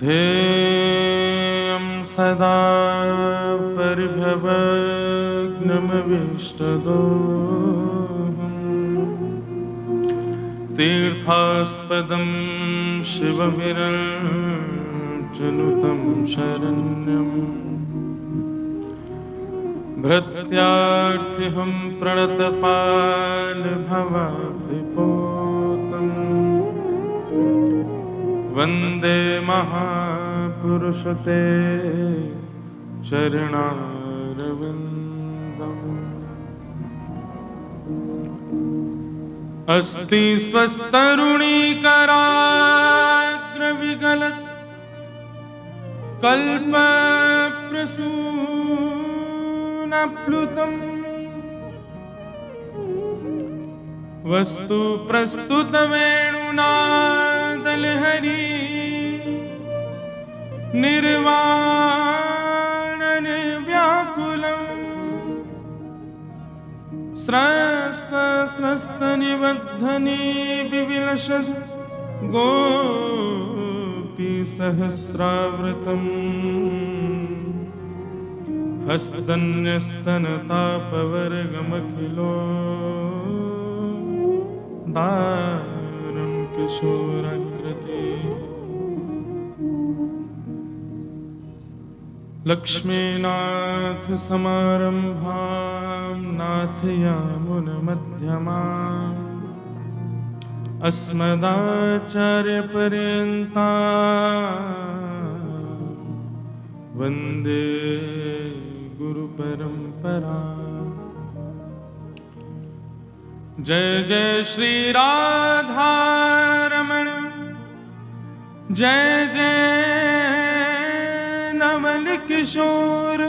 ध्येयं सदा परिभवग्नमविष्टदोहम् तीर्थास्पदं शिवविरञ्चनुतं शरण्यम् भृत्यार्थिहं प्रणतपालभवाब्धिपोतम् वन्दे महापुरुषते चरणारविन्दम्। अस्ति स्वस्तरुणीकराग्रविगलत् कल्पप्रसूनप्लुतम्। वस्तु निर्वाकुलम् स्रस्तस्रस्तनि बद्धनि विलस गोपि सहस्रावृतम्। हस्तन्यस्तनतापवर्गमखिलो दा किशोराकृति लक्ष्मीनाथसमारम्भां नाथयामुनमध्यमाम्। अस्मदाचार्यपर्यन्ता वंदे गुरुपरम्परा जय जय श्री राधारमण जय जय नवल किशोर।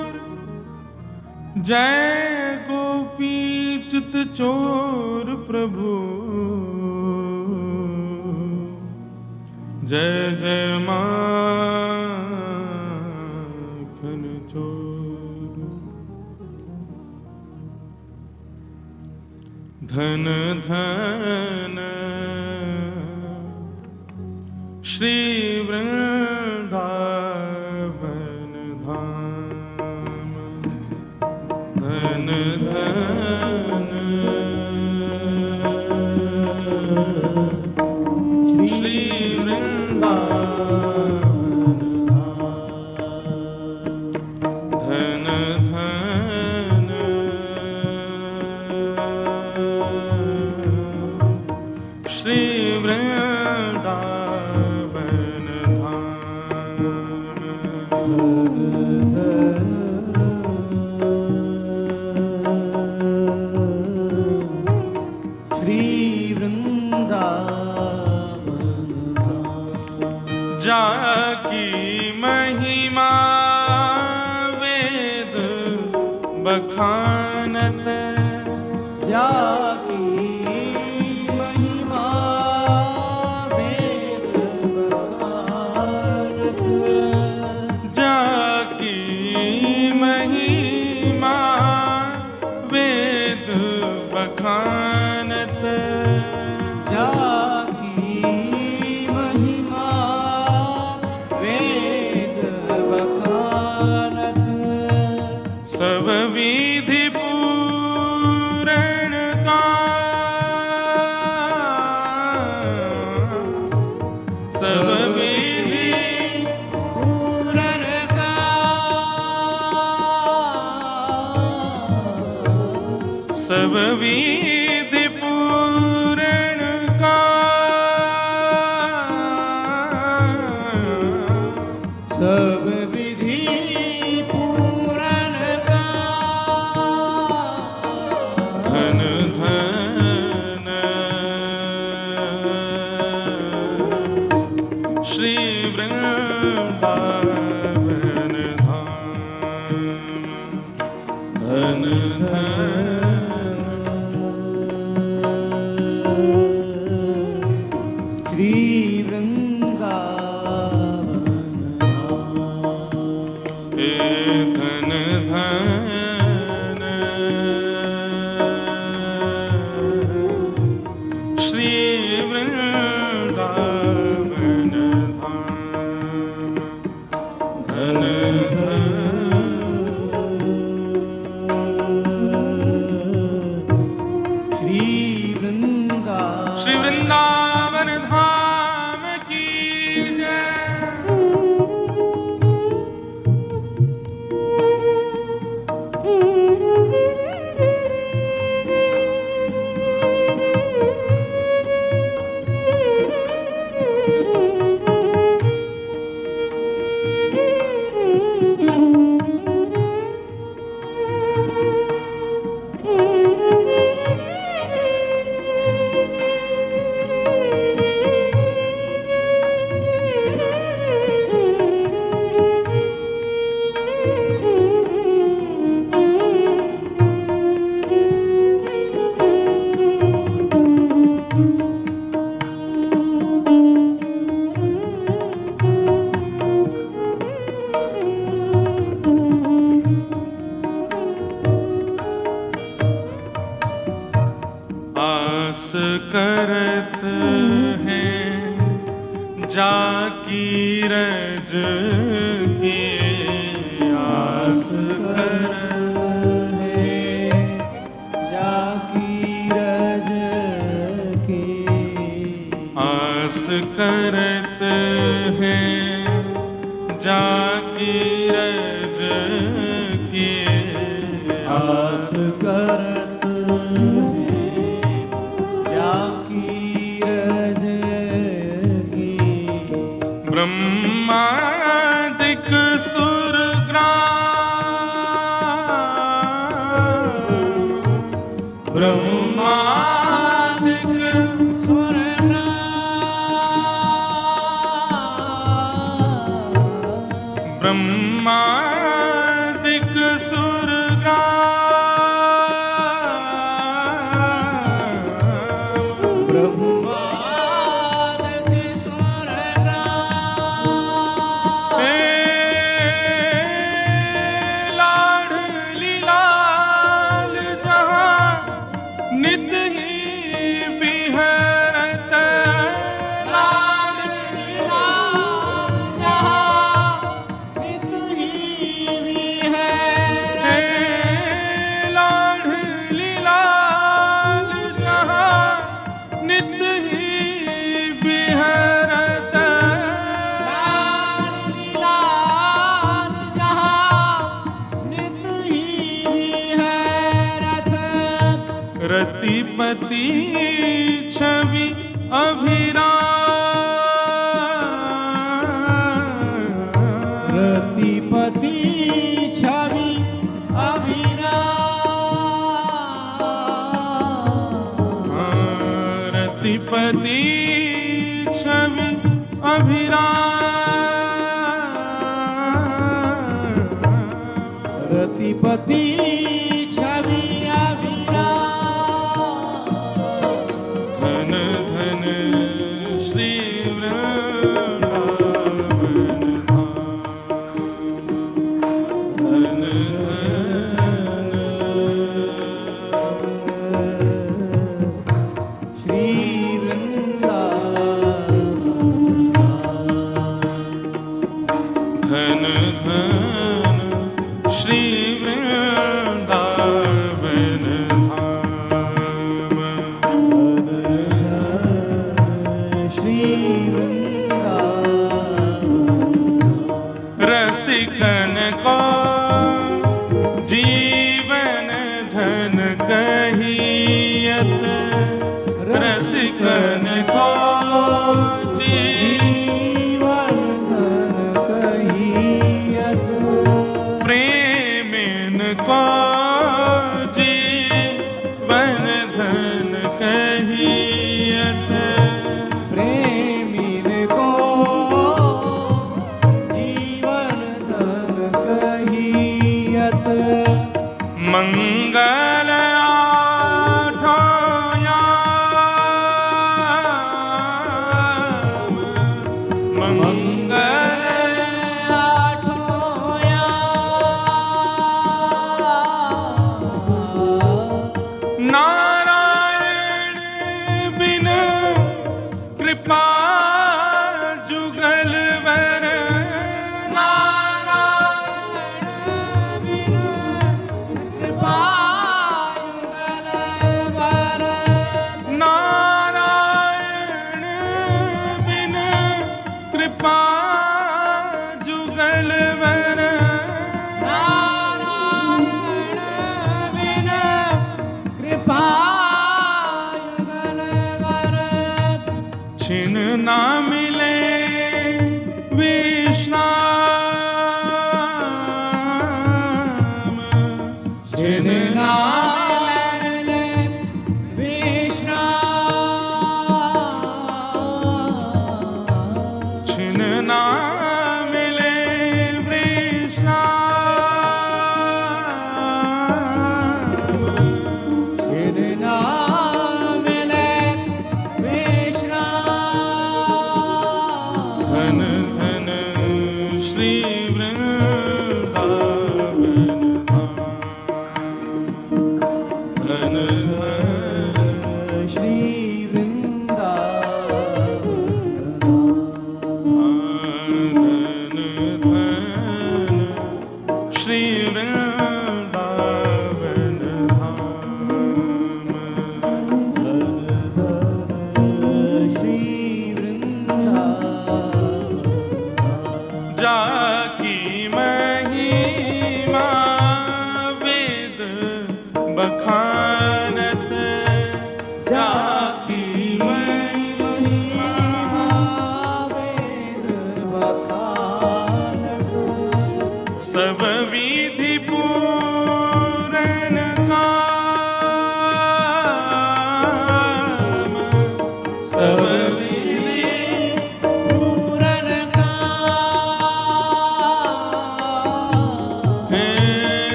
जय गोपी चित चोर प्रभु। जय जय माखन धन धन। श्री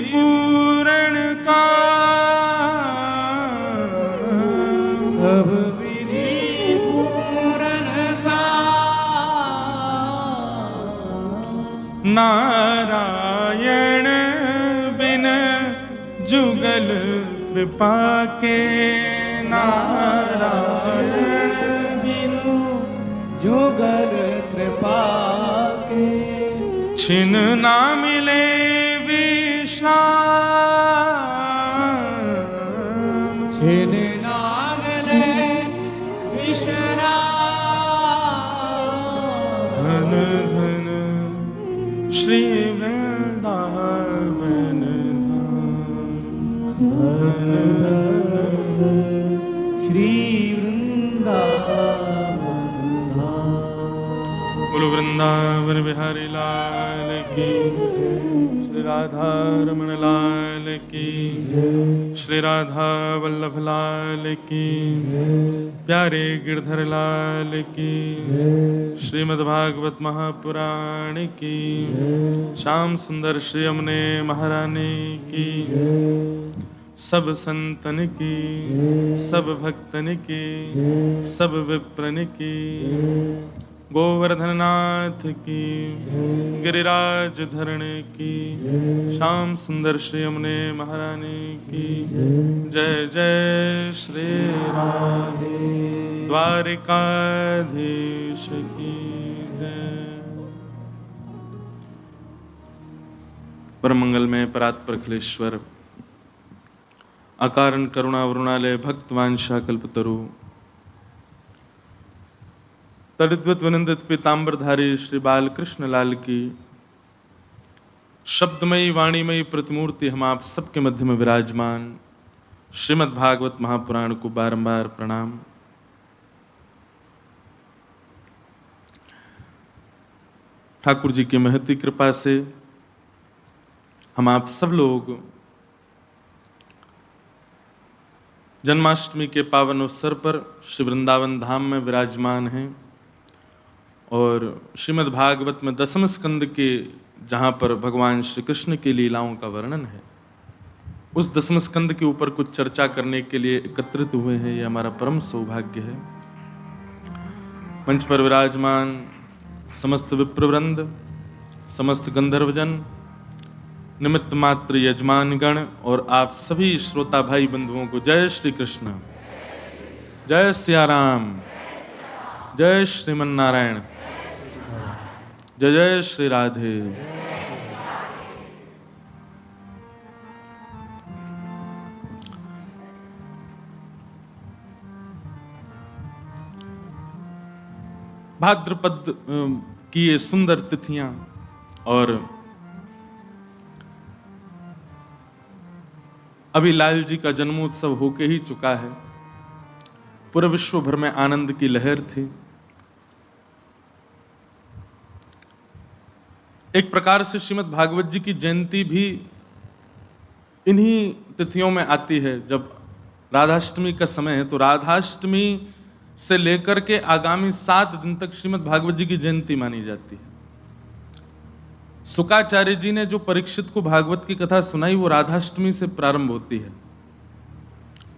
पूर्ण का। सब विधि पूर्ण का। नारायण बिन जुगल कृपा के। नारायण बिनु जुगल कृपा के। छिन ना मिले विश्राम छिन नाम ले विश्राम धन धन श्री वृंदावन धाम श्री वृंदावन धाम। बोलो वृंदावन बिहारी लाल की श्री राधा रमण लाल की श्री राधा वल्लभ लाल की प्यारे गिरधर लाल की श्रीमद् भागवत महापुराण की श्याम सुंदर श्री अमने महारानी की सब संतन की सब भक्तन की सब विप्रन की गोवर्धननाथ की, गिरिराज धरण की, श्याम सुंदर श्री अमने महारानी की, जय जय श्री राधे। द्वारिकाधीश की जय। परम मंगल में परात प्रखलेश्वर अकारण करुणा वरुणालय भक्तवांशा कल्पतरु तड़िद्वत विनंदित पीताम्बरधारी श्री बाल कृष्ण लाल की शब्दमयी, वाणीमयी प्रतिमूर्ति हम आप सबके मध्य में विराजमान। श्रीमद् भागवत महापुराण को बारंबार प्रणाम। ठाकुर जी की महती कृपा से हम आप सब लोग जन्माष्टमी के पावन अवसर पर श्री वृंदावन धाम में विराजमान हैं। और श्रीमद् भागवत में दसम स्कंद के जहाँ पर भगवान श्री कृष्ण की लीलाओं का वर्णन है, उस दसम स्कंद के ऊपर कुछ चर्चा करने के लिए एकत्रित हुए हैं, ये हमारा परम सौभाग्य है। मंच पर विराजमान समस्त विप्रवृंद, समस्त गंधर्वजन, निमित्त मात्र यजमान गण और आप सभी श्रोता भाई बंधुओं को जय श्री कृष्ण जय सियाराम जय श्रीमन नारायण जय जय श्री राधे। भाद्रपद की ये सुंदर तिथियाँ और अभी लाल जी का जन्मोत्सव होके ही चुका है। पूरे विश्व भर में आनंद की लहर थी। एक प्रकार से श्रीमद् भागवत जी की जयंती भी इन्हीं तिथियों में आती है। जब राधाष्टमी का समय है तो राधाष्टमी से लेकर के आगामी सात दिन तक श्रीमद् भागवत जी की जयंती मानी जाती है। सुकाचार्य जी ने जो परीक्षित को भागवत की कथा सुनाई, वो राधाष्टमी से प्रारंभ होती है।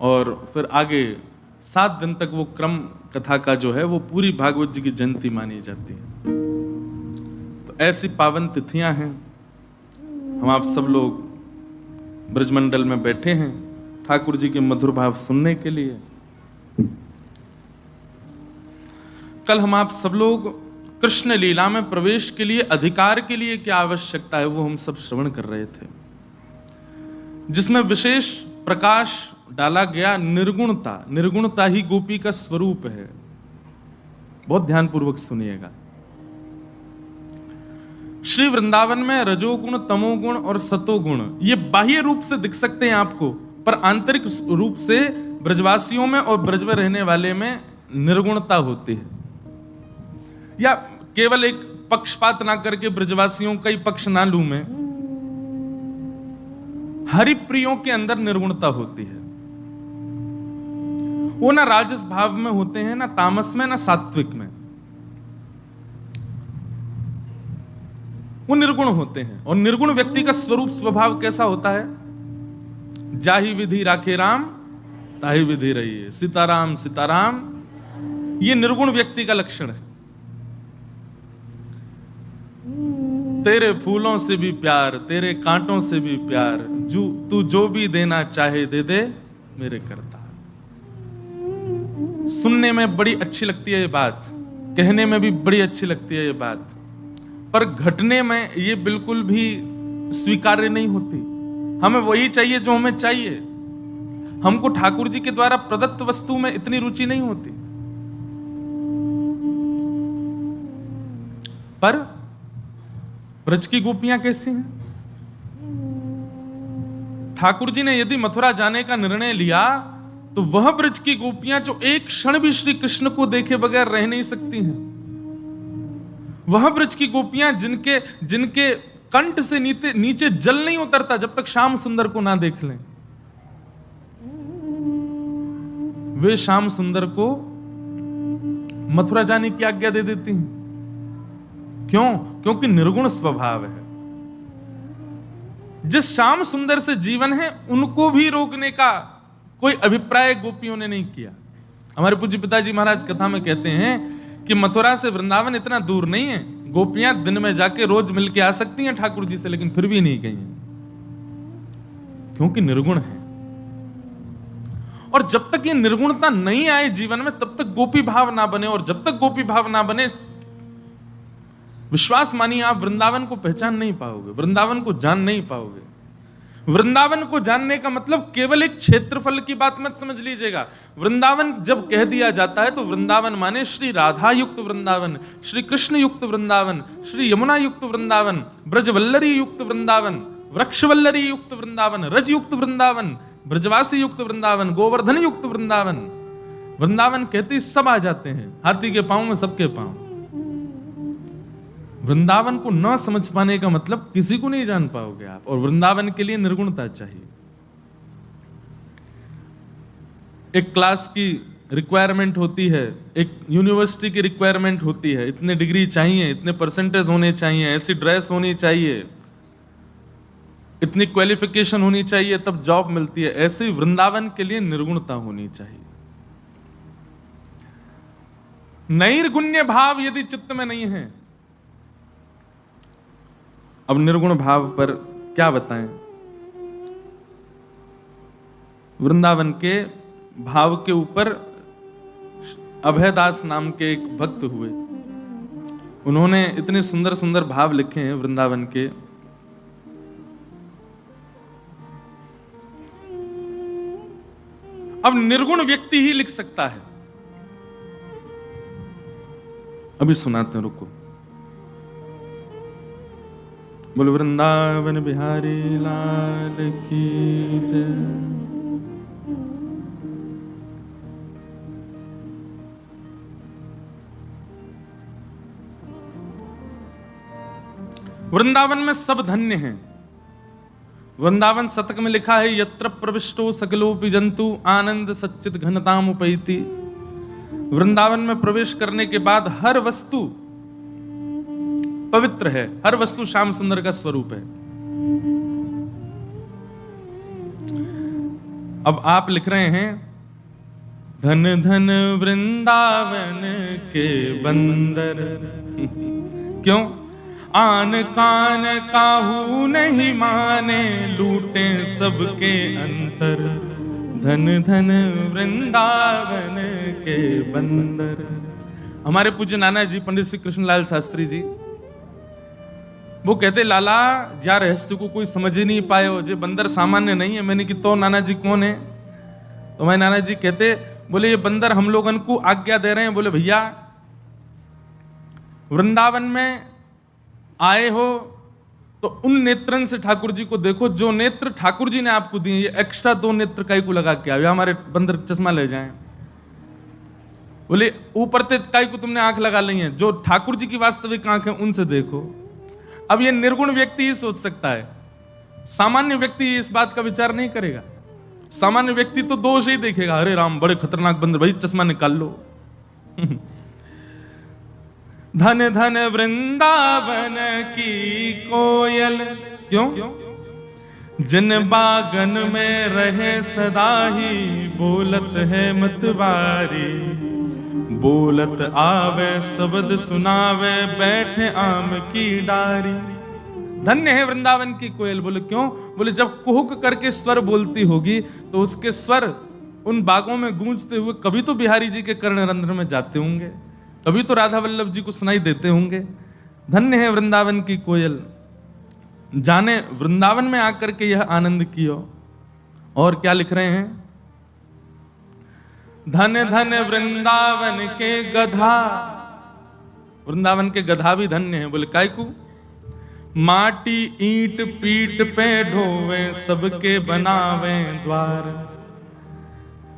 और फिर आगे सात दिन तक वो क्रम कथा का जो है, वो पूरी भागवत जी की जयंती मानी जाती है। तो ऐसी पावन तिथियाँ हैं। हम आप सब लोग ब्रजमंडल में बैठे हैं ठाकुर जी के मधुर भाव सुनने के लिए। कल हम आप सब लोग कृष्ण लीला में प्रवेश के लिए, अधिकार के लिए क्या आवश्यकता है, वो हम सब श्रवण कर रहे थे। जिसमें विशेष प्रकाश डाला गया निर्गुणता निर्गुणता ही गोपी का स्वरूप है। बहुत ध्यानपूर्वक सुनिएगा। श्री वृंदावन में रजोगुण, तमोगुण और सतोगुण, ये बाह्य रूप से दिख सकते हैं आपको, पर आंतरिक रूप से ब्रजवासियों में और ब्रज में रहने वाले में निर्गुणता होती है। या केवल एक पक्षपात ना करके ब्रजवासियों का ही पक्ष ना लू में हरिप्रियों के अंदर निर्गुणता होती है। वो ना राजस भाव में होते हैं, ना तामस में, ना सात्विक में। वो निर्गुण होते हैं। और निर्गुण व्यक्ति का स्वरूप, स्वभाव कैसा होता है? जाही विधि राखे राम, ताही विधि रही है सीताराम सीताराम, ये निर्गुण व्यक्ति का लक्षण है। तेरे फूलों से भी प्यार, तेरे कांटों से भी प्यार, जो, तू जो भी देना चाहे दे दे, मेरे करता। सुनने में बड़ी अच्छी लगती है ये बात, कहने में भी बड़ी अच्छी लगती है ये बात। पर घटने में ये बिल्कुल भी स्वीकार्य नहीं होती। हमें वही चाहिए जो हमें चाहिए। हमको ठाकुर जी के द्वारा प्रदत्त वस्तु में इतनी रुचि नहीं होती। पर ब्रज की गोपियाँ कैसी हैं? ठाकुर जी ने यदि मथुरा जाने का निर्णय लिया तो वह ब्रज की गोपियाँ जो एक क्षण भी श्री कृष्ण को देखे बगैर रह नहीं सकती हैं। वह ब्रज की गोपियाँ जिनके जिनके कंठ से नीचे नीचे जल नहीं उतरता जब तक श्याम सुंदर को ना देख लें। वे श्याम सुंदर को मथुरा जाने की आज्ञा दे देती हैं। क्यों? क्योंकि निर्गुण स्वभाव है। जिस श्याम सुंदर से जीवन है, उनको भी रोकने का कोई अभिप्राय गोपियों ने नहीं किया। हमारे पूज्य पिताजी महाराज कथा में कहते हैं कि मथुरा से वृंदावन इतना दूर नहीं है। गोपियाँ दिन में जाके रोज मिलके आ सकती हैं ठाकुर जी से, लेकिन फिर भी नहीं गई क्योंकि निर्गुण है। और जब तक ये निर्गुणता नहीं आए जीवन में, तब तक गोपी भाव ना बने। और जब तक गोपी भाव ना बने, विश्वास मानिए, आप वृंदावन को पहचान नहीं पाओगे, वृंदावन को जान नहीं पाओगे। वृंदावन को जानने का मतलब केवल एक क्षेत्रफल की बात मत समझ लीजिएगा। वृंदावन जब कह दिया जाता है तो वृंदावन माने श्री राधा युक्त वृंदावन, श्री कृष्ण युक्त वृंदावन, श्री यमुना युक्त वृंदावन, ब्रजवल्लरी युक्त वृंदावन, वृक्षवल्लरी युक्त वृंदावन रज युक्त वृंदावन ब्रजवासी युक्त वृंदावन गोवर्धन युक्त वृंदावन। वृंदावन कहते सब आ जाते हैं, हाथी के पाँव में सबके पाँव। वृंदावन को न समझ पाने का मतलब किसी को नहीं जान पाओगे आप, और वृंदावन के लिए निर्गुणता चाहिए। एक क्लास की रिक्वायरमेंट होती है, एक यूनिवर्सिटी की रिक्वायरमेंट होती है, इतने डिग्री चाहिए, इतने परसेंटेज होने चाहिए, ऐसी ड्रेस होनी चाहिए, इतनी क्वालिफिकेशन होनी चाहिए, तब जॉब मिलती है, ऐसे ही वृंदावन के लिए निर्गुणता होनी चाहिए। नैर्गुण्य भाव यदि चित्त में नहीं है अब निर्गुण भाव पर क्या बताएँ? वृंदावन के भाव के ऊपर अभयदास नाम के एक भक्त हुए। उन्होंने इतने सुंदर सुंदर भाव लिखे हैं वृंदावन के। अब निर्गुण व्यक्ति ही लिख सकता है। अभी सुनाते हैं, रुको। बोल, वृंदावन बिहारी लाल की जय। वृंदावन में सब धन्य हैं। वृंदावन शतक में लिखा है, यत्र प्रविष्टो सकलोपि जंतु आनंद सच्चित घनताम उपैति। वृंदावन में प्रवेश करने के बाद हर वस्तु पवित्र है। हर वस्तु श्याम सुंदर का स्वरूप है। अब आप लिख रहे हैं, धन धन वृंदावन के बंदर। क्यों? आन कान काहू नहीं माने, लूटे सबके अंतर। धन धन वृंदावन के बंदर। हमारे पूज्य नाना जी, पंडित श्री कृष्णलाल शास्त्री जी वो कहते, लाला, जा रहस्य को कोई समझ ही नहीं पाए हो। जे बंदर सामान्य नहीं है। मैंने कि तो नाना जी कौन है? तो हमारे नाना जी कहते, बोले, ये बंदर हम लोगन को आज्ञा दे रहे हैं। बोले, भैया, वृंदावन में आए हो तो उन नेत्रन से ठाकुर जी को देखो। जो नेत्र ठाकुर जी ने आपको दिए, ये एक्स्ट्रा दो नेत्र कई को लगा के आओ हमारे बंदर चश्मा ले जाए। बोले, ऊपर ते काई को तुमने आँख लगा ली है। जो ठाकुर जी की वास्तविक आँख है, उनसे देखो। अब ये निर्गुण व्यक्ति ही सोच सकता है। सामान्य व्यक्ति इस बात का विचार नहीं करेगा। सामान्य व्यक्ति तो दोष ही देखेगा। अरे राम, बड़े खतरनाक बंदर, भाई, चश्मा निकाल लो। धन धन वृंदावन की कोयल। क्यों? जिन बागन में रहे सदा ही बोलत है मतवारी। बोलत आवे, शब्द सुनावे, बैठे आम की डारी। धन्य है वृंदावन की कोयल, बोले क्यों? बोले, जब कुहुक करके स्वर बोलती होगी तो उसके स्वर उन बागों में गूंजते हुए कभी तो बिहारी जी के कर्ण रंध्र में जाते होंगे, कभी तो राधा वल्लभ जी को सुनाई देते होंगे। धन्य है वृंदावन की कोयल, जाने वृंदावन में आकर के यह आनंद कियो। और क्या लिख रहे हैं? धन धन वृंदावन के गधा। वृंदावन के गधा भी धन्य है, बोले काय को माटी ईंट पीट पे ढोवे, सबके बनावे द्वार।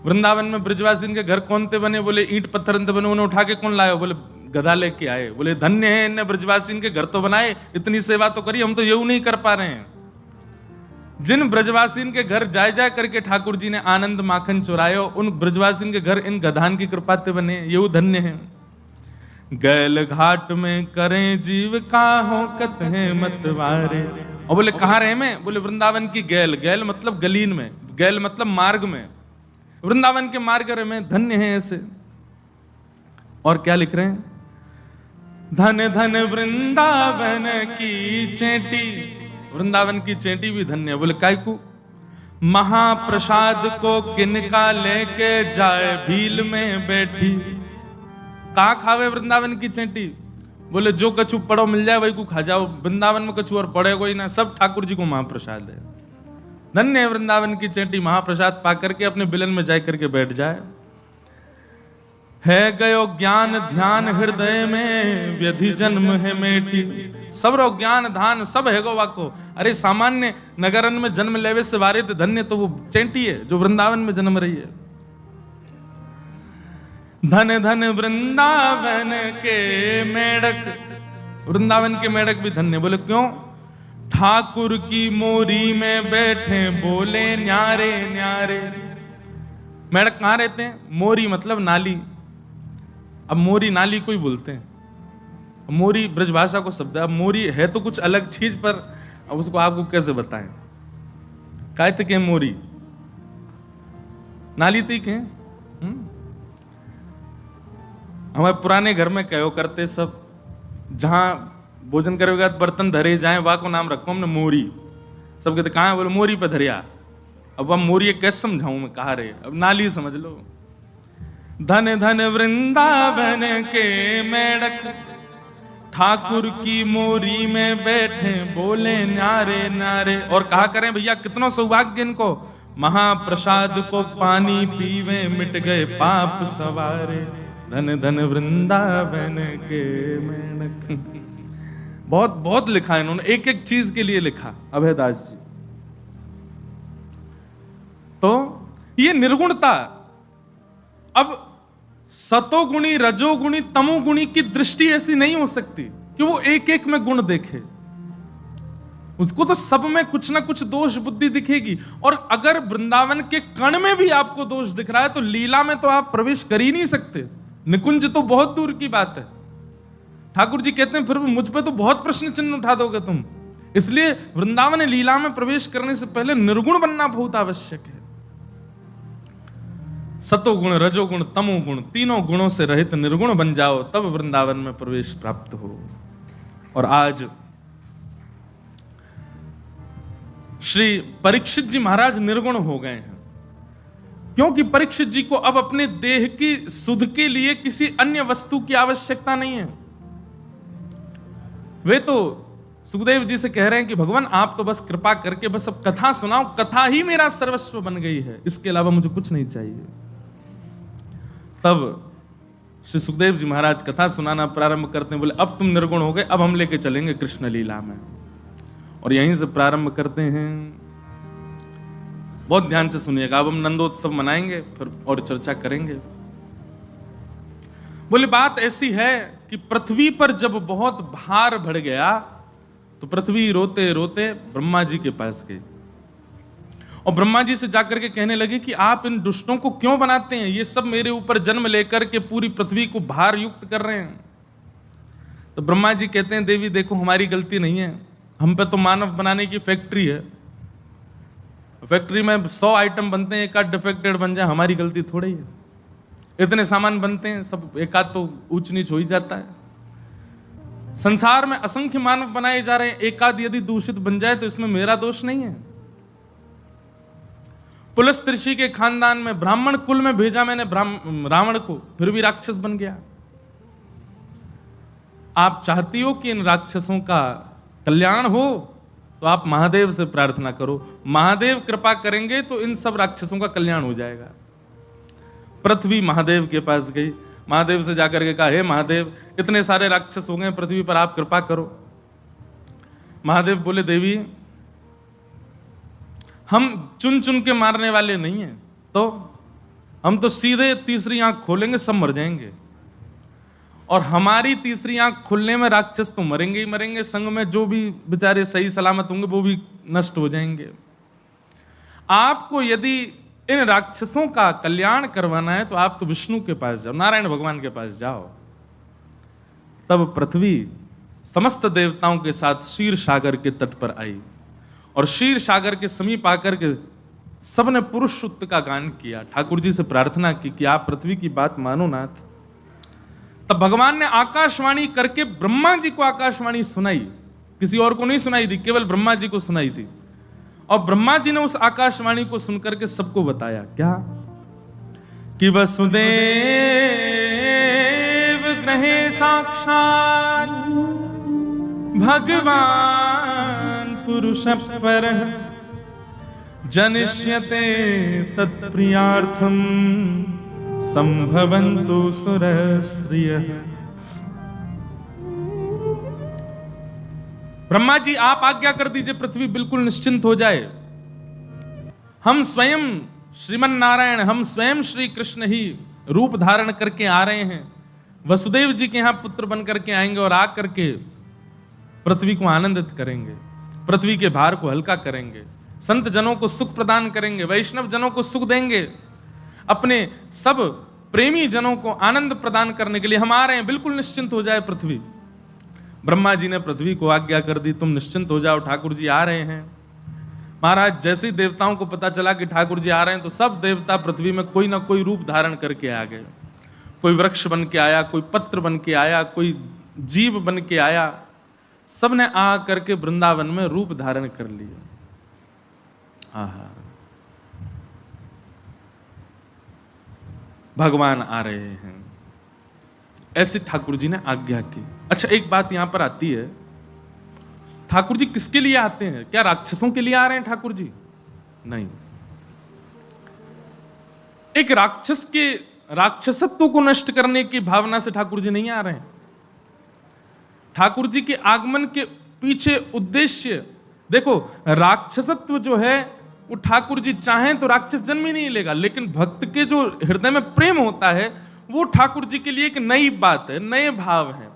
वृंदावन में ब्रजवासी के घर कौन थे बने? बोले, ईंट पत्थर बने, उन्हें उठा के कौन लाए? बोले, गधा लेके आए। बोले, धन्य है इन्हें ब्रजवासी के घर तो बनाए, इतनी सेवा तो करी, हम तो यू नहीं कर पा रहे हैं। जिन ब्रजवासीन के घर जाए जाए करके ठाकुर जी ने आनंद माखन चुरायो, उन ब्रजवासीन के घर इन गधान की कृपा ते बने, ये धन्य है। गैल घाट में करें जीव का हो कतहे मतवारे और बोले, कहा रहे में? बोले, वृंदावन की गैल। गैल मतलब गलीन में, गैल मतलब मार्ग में। वृंदावन के मार्ग में धन्य है ऐसे। और क्या लिख रहे हैं? धन धन वृंदावन की चेटी वृंदावन की चेटी भी धन्य बोले, काय को महाप्रसाद को किनका लेके जाए भील में बैठी? कहा खावे वृंदावन की चेटी? बोले, जो कछु पड़ो मिल जाए वही को खा जाओ। वृंदावन में कछु और पड़े कोई ना। सब ठाकुर जी को महाप्रसाद है। धन्य वृंदावन की चेटी। महाप्रसाद पा करके अपने बिलन में जा करके बैठ जाए। है गयो ज्ञान ध्यान हृदय में, व्यधि जन्म है मेटी। सब रो ज्ञान धान, सब है गो वाको। अरे सामान्य नगरन में जन्म लेवे से वारे तो धन्य तो वो चेंटी है, जो वृंदावन में जन्म रही है। धन धन वृंदावन के मेढक, वृंदावन के मेढक भी धन्य। बोले क्यों? ठाकुर की मोरी में बैठे, बोले न्यारे न्यारे। मेढक कहाँ रहते हैं? मोरी मतलब नाली। अब मोरी नाली को ही बोलते हैं। मोरी ब्रजभाषा को शब्द है। अब मोरी है तो कुछ अलग चीज़, पर अब उसको आपको कैसे बताएँ? काय तक है मोरी। नाली तक है। हम्म? हमारे पुराने घर में कहो करते सब, जहाँ भोजन करेगा तो बर्तन धरे जाए, वहाँ को नाम रखो हमने मोरी। सब कहते, कहा बोले, मोरी पे धरिया। अब वह मोरी कैसे समझाऊं मैं? कहा रहे? अब नाली समझ लो। धन धन वृंदावन के मेढक। ठाकुर की मोरी में बैठे बोले, नारे नारे। और कहा करें, भैया, कितनों सौभाग्य इनको। महाप्रसाद को पानी पीवे, मिट गए पाप सवारे। धन धन वृंदावन के मेढक। बहुत बहुत लिखा इन्होंने एक एक चीज़ के लिए लिखा। अभयदास जी। तो ये निर्गुणता अब सतोगुणी, रजोगुणी, तमोगुणी की दृष्टि ऐसी नहीं हो सकती कि वो एक एक में गुण देखे। उसको तो सब में कुछ ना कुछ दोष बुद्धि दिखेगी। और अगर वृंदावन के कण में भी आपको दोष दिख रहा है तो लीला में तो आप प्रवेश कर ही नहीं सकते। निकुंज तो बहुत दूर की बात है। ठाकुर जी कहते हैं, फिर मुझ पर तो बहुत प्रश्न चिन्ह उठा दोगे तुम। इसलिए वृंदावन लीला में प्रवेश करने से पहले निर्गुण बनना बहुत आवश्यक है। सतोगुण, रजोगुण, तमोगुण, तीनों गुणों से रहित निर्गुण बन जाओ, तब वृंदावन में प्रवेश प्राप्त हो। और आज श्री परीक्षित जी महाराज निर्गुण हो गए हैं। क्योंकि परीक्षित जी को अब अपने देह की सुध के लिए किसी अन्य वस्तु की आवश्यकता नहीं है। वे तो सुखदेव जी से कह रहे हैं कि, भगवान, आप तो बस कृपा करके बस अब कथा सुनाओ, कथा ही मेरा सर्वस्व बन गई है। इसके अलावा मुझे कुछ नहीं चाहिए। तब श्री सुखदेव जी महाराज कथा सुनाना प्रारंभ करते हैं, बोले, अब तुम निर्गुण हो गए, अब हम लेके चलेंगे कृष्ण लीला में। और यहीं से प्रारंभ करते हैं। बहुत ध्यान से सुनिएगा, अब हम नंदोत्सव मनाएँगे, फिर और चर्चा करेंगे। बोले, बात ऐसी है कि पृथ्वी पर जब बहुत भार बढ़ गया तो पृथ्वी रोते रोते ब्रह्मा जी के पास गई। और ब्रह्मा जी से जाकर के कहने लगे कि आप इन दुष्टों को क्यों बनाते हैं? ये सब मेरे ऊपर जन्म लेकर के पूरी पृथ्वी को भार युक्त कर रहे हैं। तो ब्रह्मा जी कहते हैं, देवी, देखो, हमारी गलती नहीं है। हम पे तो मानव बनाने की फैक्ट्री है। फैक्ट्री में सौ आइटम बनते हैं, एक आध डिफेक्टेड बन जाए, हमारी गलती थोड़ी है। इतने सामान बनते हैं, सब एक आध तो ऊंच नीच हो ही जाता है। संसार में असंख्य मानव बनाए जा रहे हैं, एक आध यदि दूषित बन जाए तो इसमें मेरा दोष नहीं है। पुलस ऋषि के खानदान में ब्राह्मण कुल में भेजा मैंने रावण को, फिर भी राक्षस बन गया। आप चाहती हो कि इन राक्षसों का कल्याण हो तो आप महादेव से प्रार्थना करो। महादेव कृपा करेंगे तो इन सब राक्षसों का कल्याण हो जाएगा। पृथ्वी महादेव के पास गई। महादेव से जाकर के कहा, हे महादेव, इतने सारे राक्षस हो गए पृथ्वी पर आप कृपा करो। महादेव बोले, देवी हम चुन चुन के मारने वाले नहीं हैं। तो हम तो सीधे तीसरी आँख खोलेंगे, सब मर जाएँगे। और हमारी तीसरी आँख खुलने में राक्षस तो मरेंगे ही मरेंगे। संग में जो भी बेचारे सही सलामत होंगे, वो भी नष्ट हो जाएँगे। आपको यदि इन राक्षसों का कल्याण करवाना है तो आप तो विष्णु के पास जाओ, नारायण भगवान के पास जाओ। तब पृथ्वी समस्त देवताओं के साथ शीर सागर के तट पर आई। और शीर सागर के समीप आकर के सबने पुरुष सुक्त का गान किया। ठाकुर जी से प्रार्थना की कि आप पृथ्वी की बात मानो नाथ। तब भगवान ने आकाशवाणी करके ब्रह्मा जी को आकाशवाणी सुनाई। किसी और को नहीं सुनाई थी, केवल ब्रह्मा जी को सुनाई थी। और ब्रह्मा जी ने उस आकाशवाणी को सुनकर के सबको बताया, क्या? कि वसुदेव ग्रहे साक्षात भगवान पुरुष पर जनिष्यते संभवंतु सुर स्त्रिय ब्रह्मा जी आप आज्ञा कर दीजिए, पृथ्वी बिल्कुल निश्चिंत हो जाए। हम स्वयं श्रीमन नारायण हम स्वयं श्री कृष्ण ही रूप धारण करके आ रहे हैं। वसुदेव जी के यहाँ पुत्र बन करके आएँगे और आ करके पृथ्वी को आनंदित करेंगे। पृथ्वी के भार को हल्का करेंगे। संत जनों को सुख प्रदान करेंगे, वैष्णव जनों को सुख देंगे। अपने सब प्रेमी जनों को आनंद प्रदान करने के लिए हम आ रहे हैं, बिल्कुल निश्चिंत हो जाए पृथ्वी। ब्रह्मा जी ने पृथ्वी को आज्ञा कर दी, तुम निश्चिंत हो जाओ, ठाकुर जी आ रहे हैं। महाराज, जैसे ही देवताओं को पता चला कि ठाकुर जी आ रहे हैं तो सब देवता पृथ्वी में कोई ना कोई रूप धारण करके आ गए। कोई वृक्ष बन के आया, कोई पत्र बन के आया, कोई जीव बन के आया सबने आ करके वृंदावन में रूप धारण कर लिया। आहा। भगवान आ रहे हैं। ऐसे ठाकुर जी ने आज्ञा की। अच्छा एक बात यहाँ पर आती है। ठाकुर जी किसके लिए आते हैं? क्या राक्षसों के लिए आ रहे हैं ठाकुर जी? नहीं। एक राक्षस के, राक्षसत्व को नष्ट करने की भावना से ठाकुर जी नहीं आ रहे हैं। ठाकुर जी के आगमन के पीछे उद्देश्य, देखो, राक्षसत्व जो है, वो ठाकुर जी चाहें तो राक्षस जन्म ही नहीं लेगा, लेकिन भक्त के जो हृदय में प्रेम होता है, वो ठाकुर जी के लिए एक नई बात है, नए भाव है।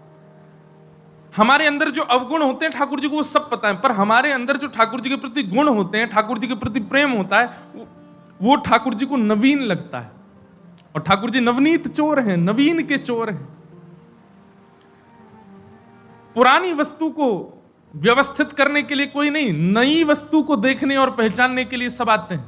हमारे अंदर जो अवगुण होते हैं ठाकुर जी को, वो सब पता है, पर हमारे अंदर जो ठाकुर जी के प्रति गुण होते हैं, ठाकुर जी के प्रति प्रेम होता है, वो ठाकुर जी को नवीन लगता है। और ठाकुर जी नवनीत चोर हैं, नवीन के चोर हैं। पुरानी वस्तु को व्यवस्थित करने के लिए कोई नहीं, नई वस्तु को देखने और पहचानने के लिए सब आते हैं।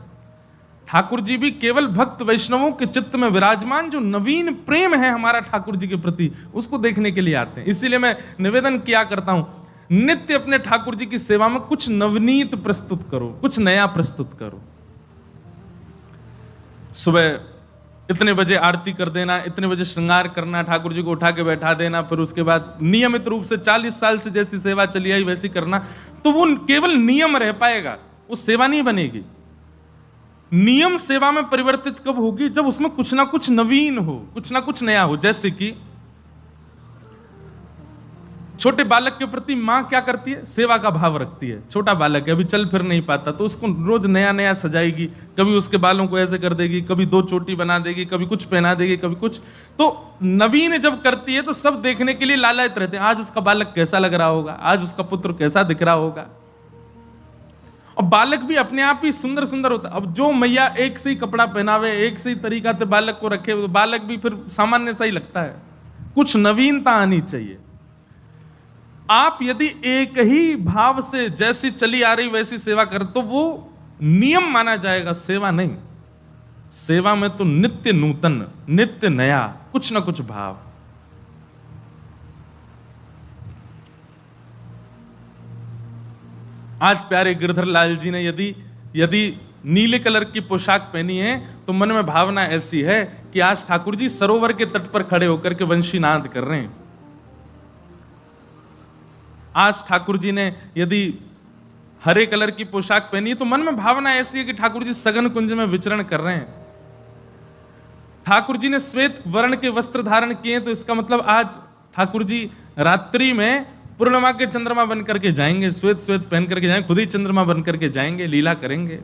ठाकुर जी भी केवल भक्त वैष्णवों के चित्त में विराजमान, जो नवीन प्रेम है हमारा ठाकुर जी के प्रति, उसको देखने के लिए आते हैं। इसीलिए मैं निवेदन किया करता हूँ, नित्य अपने ठाकुर जी की सेवा में कुछ नवनीत प्रस्तुत करो, कुछ नया प्रस्तुत करो। सुबह इतने बजे आरती कर देना, इतने बजे श्रृंगार करना, ठाकुर जी को उठा के बैठा देना, फिर उसके बाद नियमित रूप से 40 साल से जैसी सेवा चली आई वैसी करना तो वो केवल नियम रह पाएगा, वो सेवा नहीं बनेगी। नियम सेवा में परिवर्तित कब होगी? जब उसमें कुछ ना कुछ नवीन हो, कुछ ना कुछ नया हो, जैसे कि छोटे बालक के प्रति माँ क्या करती है? सेवा का भाव रखती है। छोटा बालक है, अभी चल फिर नहीं पाता तो उसको रोज नया नया सजाएगी, कभी उसके बालों को ऐसे कर देगी, कभी दो चोटी बना देगी, कभी कुछ पहना देगी, कभी कुछ। तो नवीन जब करती है तो सब देखने के लिए लालयत रहते हैं। आज उसका बालक कैसा लग रहा होगा? आज उसका पुत्र कैसा दिख रहा होगा? और बालक भी अपने आप ही सुंदर सुंदर होता अब जो मैया एक से ही कपड़ा पहनावे, एक से ही तरीका से बालक को रखे बालक भी फिर सामान्य सा ही लगता है। कुछ नवीनता आनी चाहिए। आप यदि एक ही भाव से जैसी चली आ रही, वैसी सेवा कर तो वो नियम माना जाएगा, सेवा नहीं। सेवा में तो नित्य नूतन, नित्य नया, कुछ ना कुछ भाव। आज प्यारे गिरधर लाल जी ने यदि यदि नीले कलर की पोशाक पहनी है तो मन में भावना ऐसी है कि आज ठाकुर जी सरोवर के तट पर खड़े होकर के वंशी नाद कर रहे हैं। आज ठाकुर जी ने यदि हरे कलर की पोशाक पहनी तो मन में भावना ऐसी है कि ठाकुर जी सघन कुंज में विचरण कर रहे हैं। ठाकुर जी ने श्वेत वर्ण के वस्त्र धारण किए तो इसका मतलब आज ठाकुर जी रात्रि में पूर्णिमा के चंद्रमा बन करके जाएँगे श्वेत श्वेत पहन करके जाएँगे, खुद ही चंद्रमा बन करके जाएँगे, लीला करेंगे।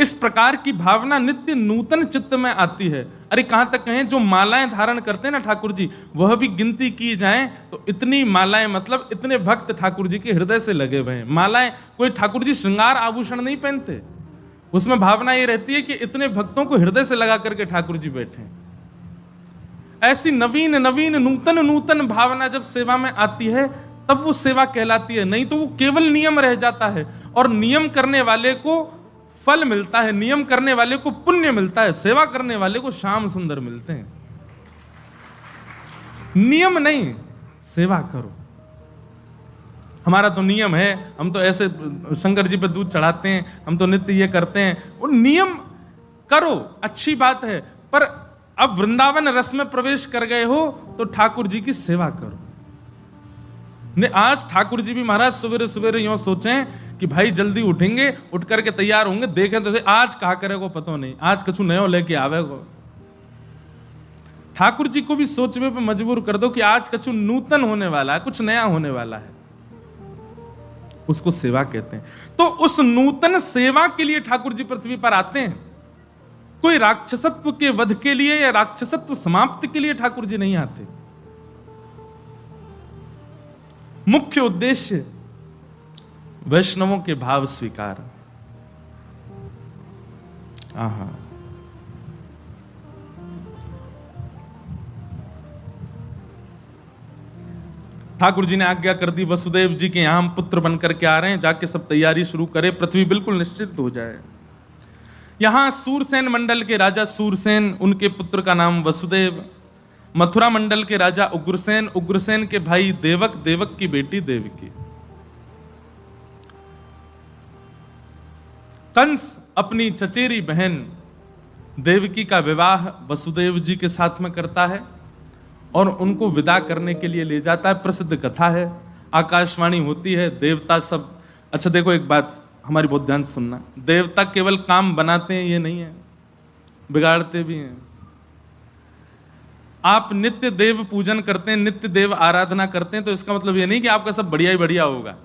इस प्रकार की भावना नित्य नूतन चित्त में आती है। अरे, कहाँ तक कहें, जो मालाएँ धारण करते हैं ना ठाकुर जी वह भी गिनती की जाए तो इतनी मालाएँ मतलब इतने भक्त ठाकुर जी के हृदय से लगे हुए हैं। मालाएँ, कोई ठाकुर जी श्रृंगार आभूषण नहीं पहनते। उसमें भावना ये रहती है कि इतने भक्तों को हृदय से लगा करके ठाकुर जी बैठे ऐसी नवीन नवीन, नूतन नूतन भावना जब सेवा में आती है, तब वो सेवा कहलाती है। नहीं तो वो केवल नियम रह जाता है और नियम करने वाले को फल मिलता है, नियम करने वाले को पुण्य मिलता है, सेवा करने वाले को श्याम सुंदर मिलते हैं। नियम नहीं, सेवा करो। हमारा तो नियम है, हम तो ऐसे शंकर जी पे दूध चढ़ाते हैं, हम तो नित्य ये करते हैं। वो नियम करो, अच्छी बात है, पर अब वृंदावन रस में प्रवेश कर गए हो तो ठाकुर जी की सेवा करो। ने आज ठाकुर जी भी महाराज सवेरे सवेरे यो सोचें कि भाई जल्दी उठेंगे, उठ करके तैयार होंगे, देखें तो आज कहा करेगो पता नहीं, आज कछु नयो लेके आवेगो ठाकुर जी को भी सोचने पे मजबूर कर दो कि आज कछु नूतन होने वाला है, कुछ नया होने वाला है। उसको सेवा कहते हैं। तो उस नूतन सेवा के लिए ठाकुर जी पृथ्वी पर आते हैं। कोई राक्षसत्व के वध के लिए या राक्षसत्व समाप्त के लिए ठाकुर जी नहीं आते। मुख्य उद्देश्य वैष्णवों के भाव स्वीकार। आहा। ठाकुर जी ने आज्ञा कर दी, वसुदेव जी के यहाँ पुत्र बनकर के आ रहे हैं, जाके सब तैयारी शुरू करें, पृथ्वी बिल्कुल निश्चित हो जाए। यहाँ सूरसेन मंडल के राजा सूरसेन, उनके पुत्र का नाम वसुदेव, मथुरा मंडल के राजा उग्रसेन उग्रसेन के भाई देवक देवक की बेटी देवकी। कंस अपनी चचेरी बहन देवकी का विवाह वसुदेव जी के साथ में करता है और उनको विदा करने के लिए ले जाता है। प्रसिद्ध कथा है। आकाशवाणी होती है। देवता सब अच्छा देखो एक बात, हमारी बहुत ध्यान सुनना। देवता केवल काम बनाते हैं, ये नहीं है। बिगाड़ते भी हैं। आप नित्य देव पूजन करते हैं, नित्य देव आराधना करते हैं तो इसका मतलब ये नहीं कि आपका सब बढ़िया ही बढ़िया होगा।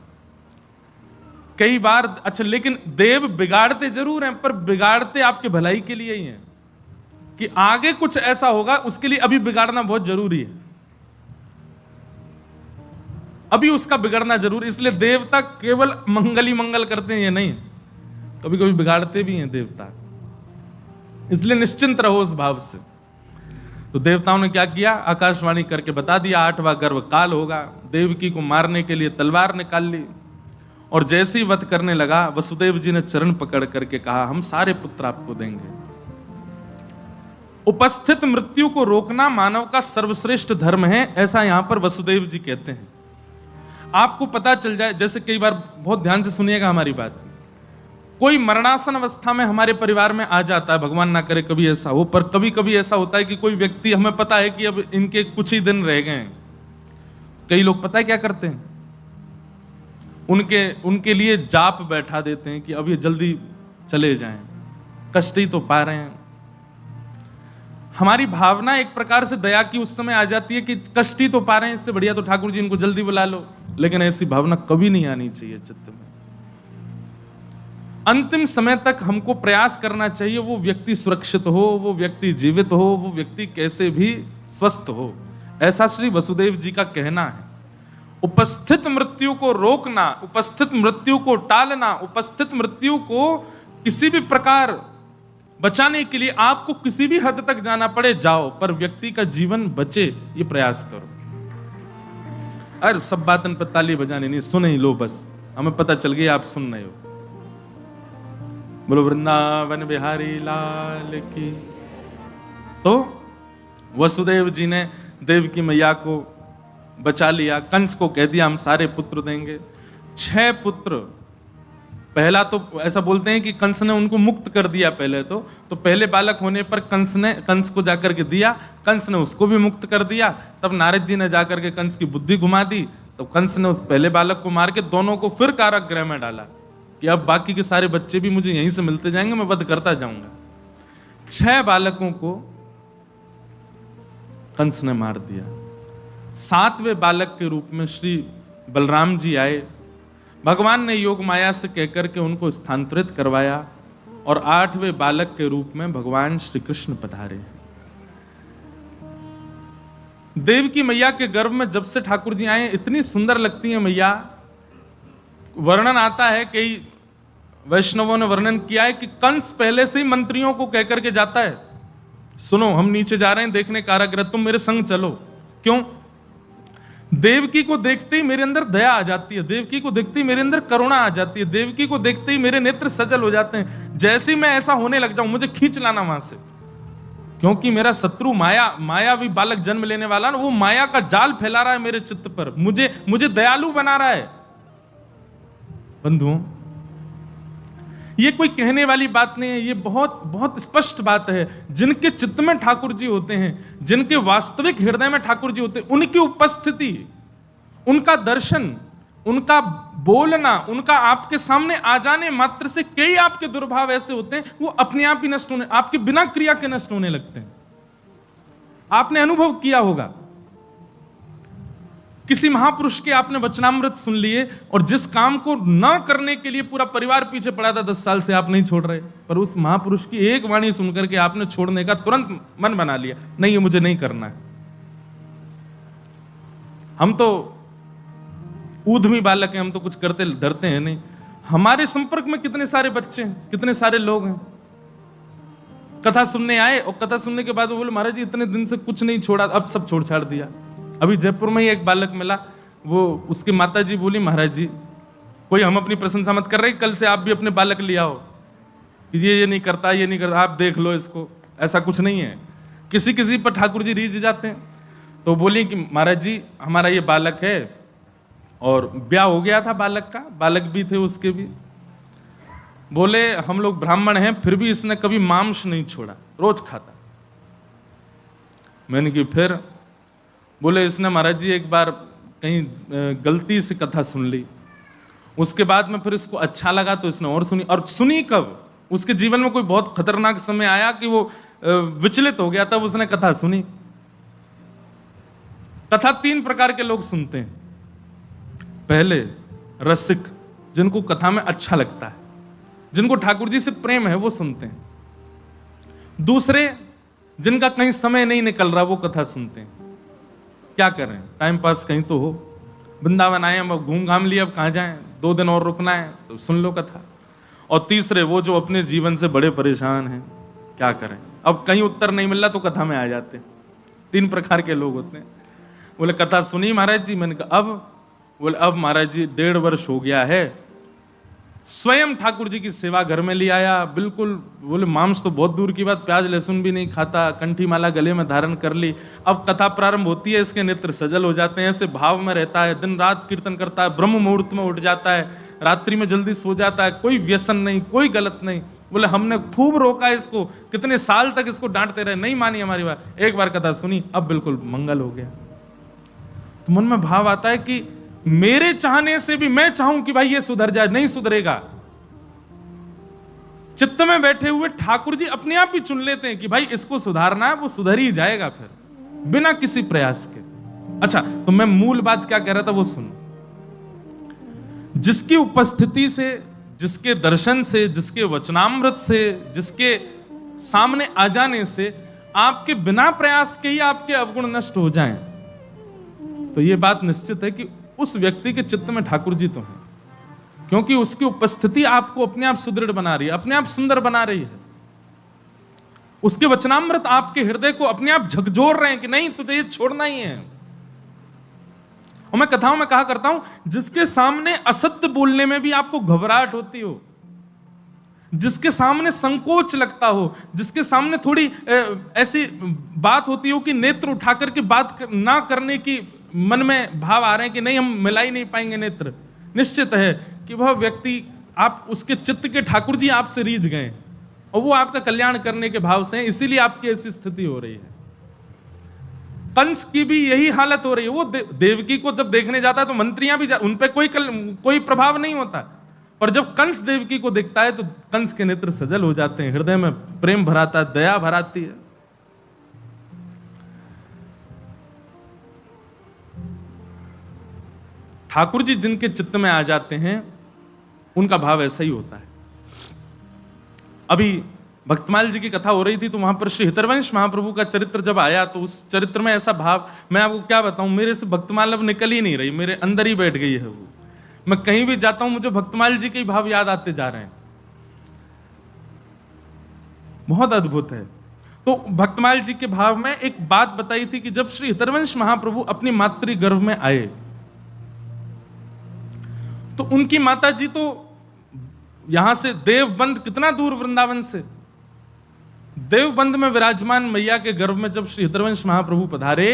कई बार अच्छा लेकिन देव बिगाड़ते ज़रूर हैं, पर बिगाड़ते आपके भलाई के लिए ही हैं। कि आगे कुछ ऐसा होगा, उसके लिए अभी बिगाड़ना बहुत ज़रूरी है। अभी उसका बिगड़ना ज़रूर, इसलिए देवता केवल मंगल ही मंगल करते हैं, ये नहीं। कभी कभी बिगाड़ते भी हैं देवता। इसलिए निश्चिंत रहो उस भाव से। तो देवताओं ने क्या किया? आकाशवाणी करके बता दिया, आठवां गर्भ काल होगा, देवकी को मारने के लिए तलवार निकाल ली। और जैसे ही वध करने लगा, वसुदेव जी ने चरण पकड़ करके कहा, हम सारे पुत्र आपको देंगे। उपस्थित मृत्यु को रोकना मानव का सर्वश्रेष्ठ धर्म है, ऐसा यहाँ पर वसुदेव जी कहते हैं। आपको पता चल जाए, जैसे कई बार बहुत ध्यान से सुनिएगा हमारी बात। कोई मरणासन अवस्था में हमारे परिवार में आ जाता है, भगवान ना करे कभी ऐसा हो, पर कभी कभी ऐसा होता है कि कोई व्यक्ति, हमें पता है कि अब इनके कुछ ही दिन रह गए कई लोग पता है क्या करते हैं? उनके उनके लिए जाप बैठा देते हैं कि अब ये जल्दी चले जाएँ। कष्ट ही तो पा रहे हैं। हमारी भावना एक प्रकार से दया की उस समय आ जाती है कि कष्ट ही तो पा रहे हैं, इससे बढ़िया तो ठाकुर जी इनको जल्दी बुला लो। लेकिन ऐसी भावना कभी नहीं आनी चाहिए चित्त में। अंतिम समय तक हमको प्रयास करना चाहिए वो व्यक्ति सुरक्षित हो, वो व्यक्ति जीवित हो, वो व्यक्ति कैसे भी स्वस्थ हो। ऐसा श्री वसुदेव जी का कहना है। उपस्थित मृत्यु को रोकना, उपस्थित मृत्यु को टालना, उपस्थित मृत्यु को किसी भी प्रकार बचाने के लिए आपको किसी भी हद तक जाना पड़े, जाओ, पर व्यक्ति का जीवन बचे, ये प्रयास करो। अरे, सब बातन पर ताली बजाने नहीं, सुन ही लो बस। हमें पता चल गया, आप सुन रहे हो। बोलो, वृंदावन बिहारी लाल की। तो वसुदेव जी ने देव की मैया को बचा लिया, कंस को कह दिया, हम सारे पुत्र देंगे। छह पुत्र। पहला तो ऐसा बोलते हैं कि कंस ने उनको मुक्त कर दिया पहले तो। तो पहले बालक होने पर कंस ने, कंस को जाकर के दिया, कंस ने उसको भी मुक्त कर दिया। तब नारद जी ने जाकर के कंस की बुद्धि घुमा दी। तो कंस ने उस पहले बालक को मार के दोनों को फिर कारागृह में डाला कि अब बाकी के सारे बच्चे भी मुझे यहीं से मिलते जाएँगे, मैं वध करता जाऊँगा। छह बालकों को कंस ने मार दिया। सातवें बालक के रूप में श्री बलराम जी आए। भगवान ने योग माया से कहकर के उनको स्थानांतरित करवाया और आठवें बालक के रूप में भगवान श्री कृष्ण पधारे। देव की मैया के गर्भ में जब से ठाकुर जी आए, इतनी सुंदर लगती है मैया। वर्णन आता है कई वैष्णवों ने वर्णन किया है कि कंस पहले से ही मंत्रियों को कहकर के जाता है। सुनो, हम नीचे जा रहे हैं, देखने कारागृह, तुम मेरे संग चलो। क्यों? देवकी को देखते ही मेरे अंदर दया आ जाती है। देवकी को देखते ही मेरे अंदर करुणा आ जाती है। देवकी को देखते ही मेरे नेत्र सजल हो जाते हैं। जैसे ही मैं ऐसा होने लग जाऊँ, मुझे खींच लाना वहाँ से। क्योंकि मेरा शत्रु माया माया भी बालक जन्म लेने वाला ना, वो माया का जाल फैला रहा है मेरे चित्त पर। मुझे मुझे दयालु बना रहा है। बंधुओं ये कोई कहने वाली बात नहीं है, ये बहुत बहुत स्पष्ट बात है। जिनके चित्त में ठाकुर जी होते हैं, जिनके वास्तविक हृदय में ठाकुर जी होते हैं, उनकी उपस्थिति, उनका दर्शन, उनका बोलना, उनका आपके सामने आ जाने मात्र से कई आपके दुर्भाव ऐसे होते हैं, वो अपने आप ही नष्ट होने, आपके बिना क्रिया के नष्ट होने लगते हैं। आपने अनुभव किया होगा। किसी महापुरुष के आपने वचनामृत सुन लिए और जिस काम को न करने के लिए पूरा परिवार पीछे पड़ा था, दस साल से आप नहीं छोड़ रहे। पर उस महापुरुष की एक वाणी सुनकर के आपने छोड़ने का तुरंत मन बना लिया, नहीं, ये मुझे नहीं करना है। हम तो ऊधमी बालक हैं, हम तो कुछ करते, डरते हैं नहीं। हमारे संपर्क में कितने सारे बच्चे हैं, कितने सारे लोग हैं। कथा सुनने आए और कथा सुनने के बाद वो बोले, महाराज जी, इतने दिन से कुछ नहीं छोड़ा, अब सब छोड़ छाड़ दिया। अभी जयपुर में ही एक बालक मिला, वो उसकी माता जी बोली, महाराज जी, कोई हम अपनी प्रशंसा मत कर रहे, कल से आप भी अपने बालक ले आओ। ये ये नहीं करता, ये नहीं करता, आप देख लो इसको, ऐसा कुछ नहीं है। किसी किसी पर ठाकुर जी रीझ जाते हैं। तो बोली कि, महाराज जी, हमारा ये बालक है, और ब्याह हो गया था बालक का, बालक भी थे उसके भी। बोले, हम लोग ब्राह्मण हैं, फिर भी इसने कभी मांस नहीं छोड़ा, रोज खाता। मैंने कि, फिर बोले, इसने महाराज जी, एक बार कहीं गलती से कथा सुन ली। उसके बाद में फिर इसको अच्छा लगा तो इसने और सुनी। और सुनी कब? उसके जीवन में कोई बहुत खतरनाक समय आया कि वो विचलित हो गया, तब उसने कथा सुनी। कथा तीन प्रकार के लोग सुनते हैं। पहले, रसिक, जिनको कथा में अच्छा लगता है। जिनको ठाकुर जी से प्रेम है, वो सुनते हैं। दूसरे, जिनका कहीं समय नहीं निकल रहा, वो कथा सुनते हैं। क्या करें टाइम पास कहीं तो हो। वृंदावन आए अब घूम घाम लिए, अब कहाँ जाएँ? दो दिन और रुकना है तो सुन लो कथा। और तीसरे, वो जो अपने जीवन से बड़े परेशान हैं, क्या करें? अब कहीं उत्तर नहीं मिल रहा तो कथा में आ जाते तीन प्रकार के लोग होते हैं। बोले, कथा सुनी महाराज जी? मैंने कहा, अब। बोले, अब महाराज जी, डेढ़ वर्ष हो गया है स्वयं ठाकुर जी की सेवा घर में ले आया। बिल्कुल बोले, मांस तो बहुत दूर की बात, प्याज, लहसुन भी नहीं खाता, कंठी माला गले में धारण कर ली। अब कथा प्रारंभ होती है, इसके नेत्र सजल हो जाते हैं, ऐसे भाव में रहता है। दिन रात कीर्तन करता है, ब्रह्म मुहूर्त में उठ जाता है। रात्रि में जल्दी सो जाता है, कोई व्यसन नहीं, कोई गलत नहीं। बोले, हमने खूब रोका इसको, कितने साल तक इसको डांटते रहे, नहीं मानी हमारी बात। एक बार कथा सुनी, अब बिल्कुल मंगल हो गया। तो मन में भाव आता है कि मेरे चाहने से भी मैं चाहूँ कि भाई ये सुधर जाए, नहीं सुधरेगा। चित्त में बैठे हुए ठाकुर जी अपने आप ही चुन लेते हैं कि भाई इसको सुधारना है, वो सुधर ही जाएगा फिर, बिना किसी प्रयास के। अच्छा तो मैं मूल बात क्या कह रहा था वो सुन। जिसकी उपस्थिति से, जिसके दर्शन से, जिसके वचनामृत से, जिसके सामने आ जाने से आपके बिना प्रयास के ही आपके अवगुण नष्ट हो जाएँ। तो ये बात निश्चित है कि उस व्यक्ति के चित्त में ठाकुर जी तो हैं। क्योंकि उसकी उपस्थिति आपको अपने आप सुदृढ़ बना रही है, अपने आप सुंदर बना रही है। उसके वचनामृत आपके हृदय को अपने आप झकझोर रहे हैं कि नहीं, तुझे ये छोड़ना ही है। और मैं कथाओं में कहा करता हूँ, जिसके सामने असत्य बोलने में भी आपको घबराहट होती हो, जिसके सामने संकोच लगता हो, जिसके सामने थोड़ी ऐसी बात होती हो कि नेत्र उठा करके बात ना करने की मन में भाव आ रहे हैं कि नहीं हम मिला ही नहीं पाएँगे नेत्र। निश्चित है कि वह व्यक्ति आप उसके चित्त के ठाकुर जी आपसे रीझ गए और वो आपका कल्याण करने के भाव से इसीलिए आपकी ऐसी स्थिति हो रही है। कंस की भी यही हालत हो रही है। वो दे, देवकी को जब देखने जाता है तो मंत्रियाँ भी उन पर कोई कल, कोई प्रभाव नहीं होता। पर जब कंस देवकी को देखता है तो कंस के नेत्र सजल हो जाते हैं हृदय में प्रेम भराता है दया भराती है। ठाकुर जी जिनके चित्त में आ जाते हैं, उनका भाव ऐसा ही होता है। अभी भक्तमाल जी की कथा हो रही थी तो वहाँ पर श्री हितरवंश महाप्रभु का चरित्र जब आया तो उस चरित्र में ऐसा भाव, मैं आपको क्या बताऊँ, मेरे से भक्तमाल अब निकल ही नहीं रही, मेरे अंदर ही बैठ गई है वो। मैं कहीं भी जाता हूँ, मुझे भक्तमाल जी के भाव याद आते जा रहे हैं। बहुत अद्भुत है। तो भक्तमाल जी के भाव में एक बात बताई थी कि जब श्री हितरवंश महाप्रभु अपनी मातृ गर्भ में आए तो उनकी माता जी तो यहाँ से देवबंद कितना दूर वृंदावन से? देवबंद में विराजमान मैया के गर्भ में जब श्री हितरवंश महाप्रभु पधारे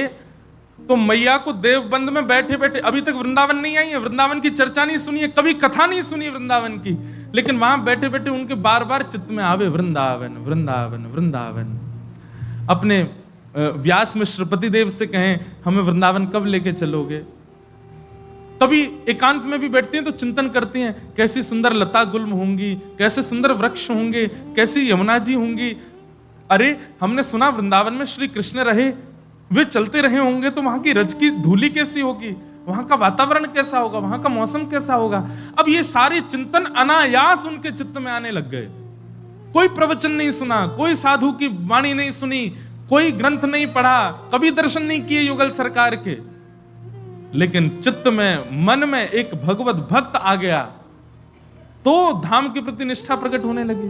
तो मैया को देवबंद में बैठे बैठे अभी तक वृंदावन नहीं आई है, वृंदावन की चर्चा नहीं सुनी है, कभी कथा नहीं सुनी वृंदावन की, लेकिन वहाँ बैठे बैठे उनके बार बार चित्त में आवे, वृंदावन वृंदावन वृंदावन। अपने व्यास मिश्र पतिदेव से कहें, हमें वृंदावन कब लेके चलोगे? तभी एकांत में भी बैठती हैं तो चिंतन करती हैं, कैसी सुंदर लता गुल्म होंगी, कैसे सुंदर वृक्ष होंगे, कैसी यमुना जी होंगी। अरे, हमने सुना वृंदावन में श्री कृष्ण रहे, वे चलते रहे होंगे तो वहाँ की रज की धूली कैसी होगी, वहाँ का वातावरण कैसा होगा, वहाँ का मौसम कैसा होगा। अब ये सारे चिंतन अनायास उनके चित्त में आने लग गए। कोई प्रवचन नहीं सुना, कोई साधु की वाणी नहीं सुनी, कोई ग्रंथ नहीं पढ़ा, कभी दर्शन नहीं किए युगल सरकार के। लेकिन चित्त में, मन में एक भगवत भक्त आ गया तो धाम के प्रति निष्ठा प्रकट होने लगी।